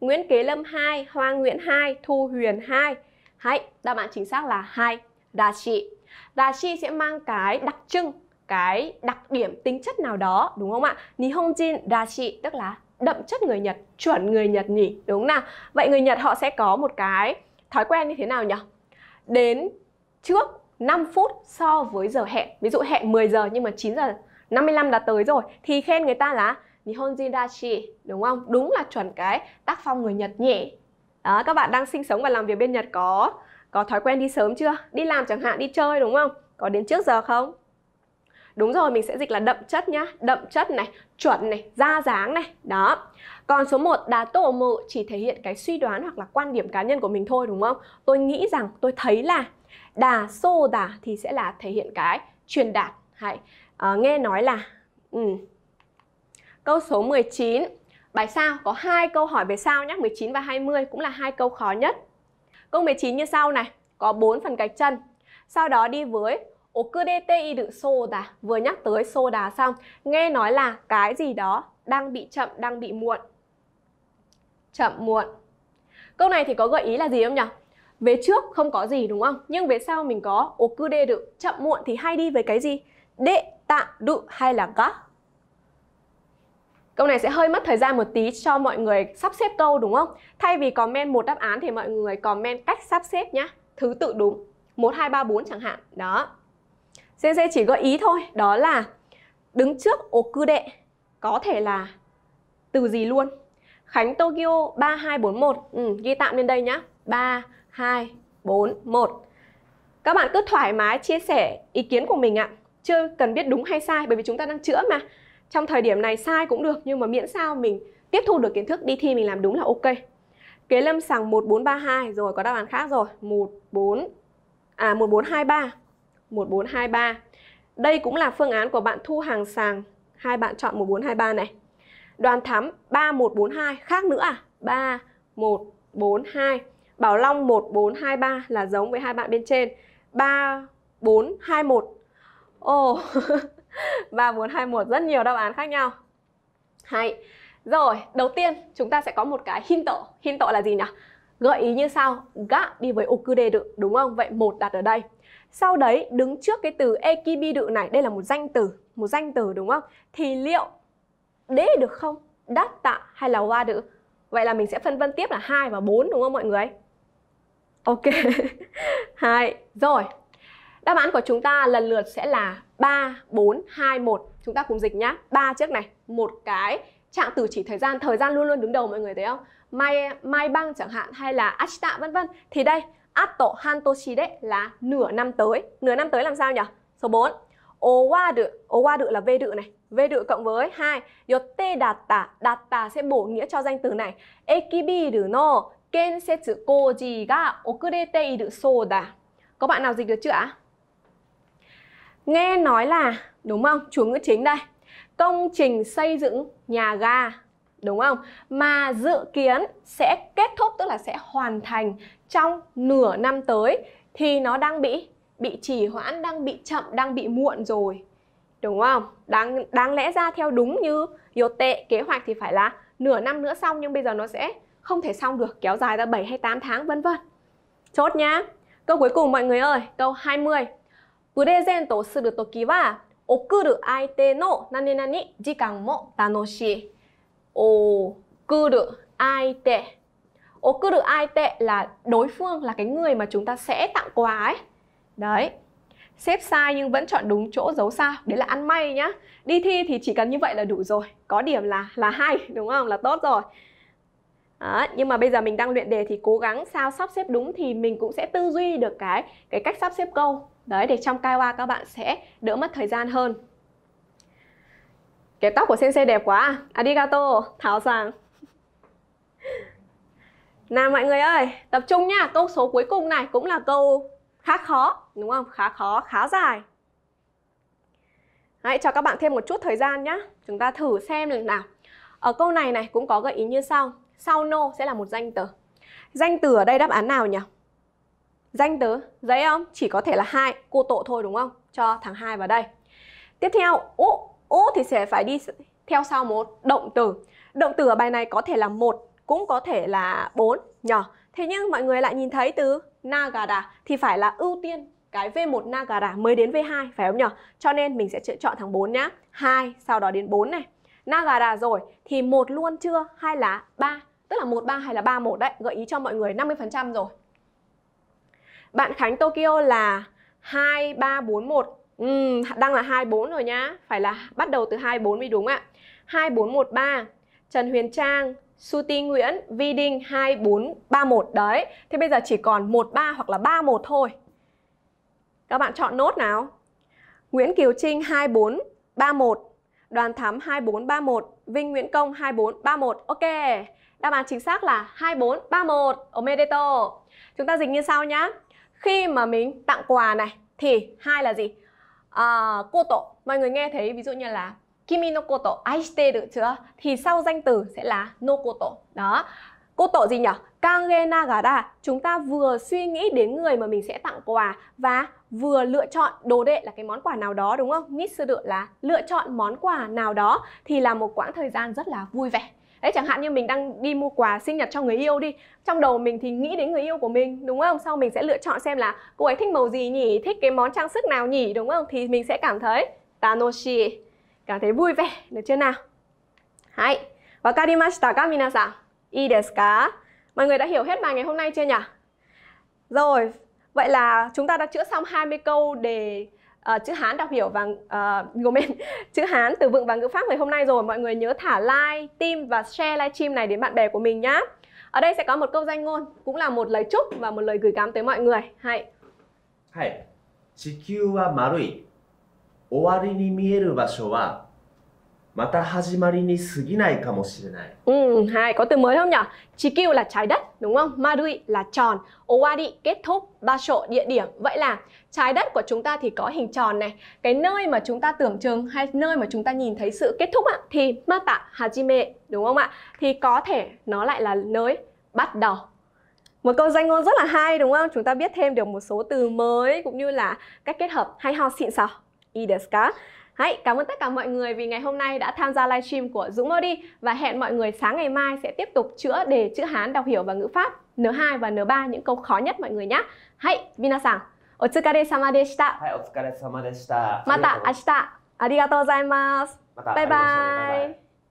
A: Nguyễn Kế Lâm 2, Hoa Nguyễn 2, Thu Huyền 2. Hãy, đáp án chính xác là 2, dashi. Dashi sẽ mang cái đặc trưng, cái đặc điểm tính chất nào đó, đúng không ạ? Nihonjin dashi tức là đậm chất người Nhật, chuẩn người Nhật nhỉ, đúng không nào? Vậy người Nhật họ sẽ có một cái thói quen như thế nào nhỉ? Đến trước 5 phút so với giờ hẹn. Ví dụ hẹn 10 giờ nhưng mà 9 giờ 55 đã tới rồi thì khen người ta là Nihonjin dashi, đúng không? Đúng là chuẩn cái tác phong người Nhật nhỉ. Đó, các bạn đang sinh sống và làm việc bên Nhật có có thói quen đi sớm chưa? Đi làm chẳng hạn, đi chơi đúng không? Có đến trước giờ không? Đúng rồi, mình sẽ dịch là đậm chất nhá. Đậm chất này, chuẩn này, da dáng này. Đó. Còn số 1 đá tổ mự chỉ thể hiện cái suy đoán hoặc là quan điểm cá nhân của mình thôi đúng không? Tôi nghĩ rằng, tôi thấy là đà xô đà thì sẽ là thể hiện cái truyền đạt. Hãy à, nghe nói là ừ. Câu số 19 Bài sao có hai câu hỏi về sao nhé 19 và 20 cũng là hai câu khó nhất Câu 19 như sau này Có 4 phần gạch chân Sau đó đi với Okurete iru soda Vừa nhắc tới soda xong Nghe nói là cái gì đó đang bị chậm, đang bị muộn Chậm muộn Câu này thì có gợi ý là gì không nhỉ? Về trước không có gì đúng không? Nhưng về sau mình có okuderu Chậm muộn thì hay đi với cái gì? De, tạ, đụ hay là ga Câu này sẽ hơi mất thời gian một tí cho mọi người sắp xếp câu đúng không? Thay vì comment một đáp án thì mọi người comment cách sắp xếp nhá. Thứ tự đúng. 1, 2, 3, 4 chẳng hạn. Đó. Sensei chỉ gợi ý thôi. Đó là đứng trước okude có thể là từ gì luôn. Khánh Tokyo 3241. Ừ, ghi tạm lên đây nhá. 3, 2, 4, 1. Các bạn cứ thoải mái chia sẻ ý kiến của mình ạ. Chưa cần biết đúng hay sai bởi vì chúng ta đang chữa mà trong thời điểm này sai cũng được nhưng mà miễn sao mình tiếp thu được kiến thức đi thi mình làm đúng là ok kế lâm sàng 1432 rồi có đáp án khác rồi 14 à 1423 1423 đây cũng là phương án của bạn thu hàng sàng. Hai bạn chọn 1423 này. Đoàn thắm 3142 khác nữa à? 3142 Bảo Long 1423 là giống với hai bạn bên trên. 3421 Ồ oh. 3421 rất nhiều đáp án khác nhau. Hay. Rồi, đầu tiên chúng ta sẽ có một cái hint tổ Hint tổ là gì nhỉ? Gợi ý như sau. Gạ đi với okude được đúng không? Vậy một đặt ở đây. Sau đấy đứng trước cái từ ekibi này Đây là một danh từ, một danh từ đúng không? Thì liệu đế được không? Đát tạ hay là wa đự? Vậy là mình sẽ phân vân tiếp là 2 và 4 đúng không mọi người? Ok 2 Rồi Đáp án của chúng ta lần lượt sẽ là 3, 4, 2, 1 Chúng ta cùng dịch nhá ba trước này Một cái trạng từ chỉ thời gian Thời gian luôn luôn đứng đầu mọi người thấy không Mai, mai băng chẳng hạn hay là ashita vân vân Thì đây Atto hantoshi đấy là nửa năm tới Nửa năm tới làm sao nhỉ? Số 4 Owadu Owadu là về đự này Về đự cộng với 2 Yotte datta Datta sẽ bổ nghĩa cho danh từ này Ekibiru no Kensetsu koji ga okurete iru soda Có bạn nào dịch được chưa ạ? Nghe nói là, đúng không? Chủ ngữ chính đây. Công trình xây dựng nhà ga, đúng không? Mà dự kiến sẽ kết thúc tức là sẽ hoàn thành trong nửa năm tới thì nó đang bị bị trì hoãn, đang bị chậm, đang bị muộn rồi. Đúng không? Đáng đáng lẽ ra theo đúng như yếu tệ kế hoạch thì phải là nửa năm nữa xong nhưng bây giờ nó sẽ không thể xong được, kéo dài ra 7 hay 8 tháng vân vân. Chốt nhá. Câu cuối cùng mọi người ơi, câu 20. プレゼントをするときは、送る相手の何々時間も楽しい。送る相手。 cứ được ai tệ là đối phương là cái người mà chúng ta sẽ tặng quà ấy. Đấy. Xếp sai nhưng vẫn chọn đúng chỗ giấu sao. Đấy là ăn may nhá. Đi thi thì chỉ cần như vậy là đủ rồi. Có điểm là là hay đúng không? Là tốt rồi. Đó, nhưng mà bây giờ mình đang luyện đề thì cố gắng sao sắp xếp đúng thì mình cũng sẽ tư duy được cái cái cách sắp xếp câu. Đấy để trong kaiwa các bạn sẽ đỡ mất thời gian hơn. Cái tóc của sensei đẹp quá. Arigato thảo rằng. Nào mọi người ơi, tập trung nha. Câu số cuối cùng này cũng là câu khá khó, đúng không? Khá khó, khá dài. Hãy cho các bạn thêm một chút thời gian nhé. Chúng ta thử xem lần nào. Ở câu này này cũng có gợi ý như sau. Sau no sẽ là một danh từ. Danh từ ở đây đáp án nào nhỉ? Danh từ, dễ không? Chỉ có thể là hai cô tộ thôi đúng không? Cho thằng hai vào đây. Tiếp theo, ú, ú thì sẽ phải đi theo sau một động từ. Động từ ở bài này có thể là một, cũng có thể là 4 nhỏ. Thế nhưng mọi người lại nhìn thấy từ Nagara thì phải là ưu tiên cái V1 Nagara mới đến V2 phải không nhỉ? Cho nên mình sẽ chọn thằng 4 nhá. 2 sau đó đến 4 này. Nagara rồi thì một luôn chưa hay là 3? Tức là 1 3 hay là 3 1 đấy, gợi ý cho mọi người 50% rồi. Bạn Khánh Tokyo là 2 3 4 1. Ừ, đang là 2 4 rồi nhá. Phải là bắt đầu từ 2 4 mới đúng ạ. 2 4 1 3. Trần Huyền Trang Suti Nguyễn, Vi Đinh 2431 đấy. Thế bây giờ chỉ còn 13 hoặc là 31 thôi. Các bạn chọn nốt nào. Nguyễn Kiều Trinh 2431, Đoàn Thắm 2431, Vinh Nguyễn Công 2431. Ok. Đáp án chính xác là 2431. Omedeto. Chúng ta dịch như sau nhá. Khi mà mình tặng quà này thì hai là gì? À, cô tổ. Mọi người nghe thấy ví dụ như là Kimi no koto aishite được chưa? Thì sau danh từ sẽ là no koto. Đó. Koto gì nhỉ? Kage nagara. Chúng ta vừa suy nghĩ đến người mà mình sẽ tặng quà và vừa lựa chọn đồ đệ là cái món quà nào đó, đúng không? Nitsuru là lựa chọn món quà nào đó thì là một quãng thời gian rất là vui vẻ. Đấy, chẳng hạn như mình đang đi mua quà sinh nhật cho người yêu đi Trong đầu mình thì nghĩ đến người yêu của mình, đúng không? Sau mình sẽ lựa chọn xem là cô ấy thích màu gì nhỉ? Thích cái món trang sức nào nhỉ đúng không? Thì mình sẽ cảm thấy Tanoshi cảm thấy vui vẻ được chưa nào? Hai. Wakarimashita ka minasan? Ii desu ka? Mọi người đã hiểu hết bài ngày hôm nay chưa nhỉ? Rồi, vậy là chúng ta đã chữa xong 20 câu đề uh, chữ Hán đọc hiểu và uh, chữ Hán từ vựng và ngữ pháp ngày hôm nay rồi. Mọi người nhớ thả like, tim và share livestream này đến bạn bè của mình nhá. Ở đây sẽ có một câu danh ngôn, cũng là một lời chúc và một lời gửi gắm tới mọi người. Hay.
B: はい。地球は丸い。 終わりに見える場所はまた始まりに過ぎないかもしれない。
A: Ừ, hai có từ mới không nhỉ? Chikiu là trái đất, đúng không? Marui là tròn, Owari kết thúc, Basho địa điểm. Vậy là trái đất của chúng ta thì có hình tròn này. Cái nơi mà chúng ta tưởng chừng hay nơi mà chúng ta nhìn thấy sự kết thúc ạ, thì Mata Hajime, đúng không ạ? Thì có thể nó lại là nơi bắt đầu. Một câu danh ngôn rất là hay đúng không? Chúng ta biết thêm được một số từ mới cũng như là cách kết hợp hay ho xịn sò. Ideska. Hãy cảm ơn tất cả mọi người vì ngày hôm nay đã tham gia livestream của Dũng Modi và hẹn mọi người sáng ngày mai sẽ tiếp tục chữa đề chữ Hán đọc hiểu và ngữ pháp N2 và N3 những câu khó nhất mọi người nhé. Hãy minasan, otsukare sama deshita.
B: Mata ashita.
A: Arigatou gozaimasu. Bye bye.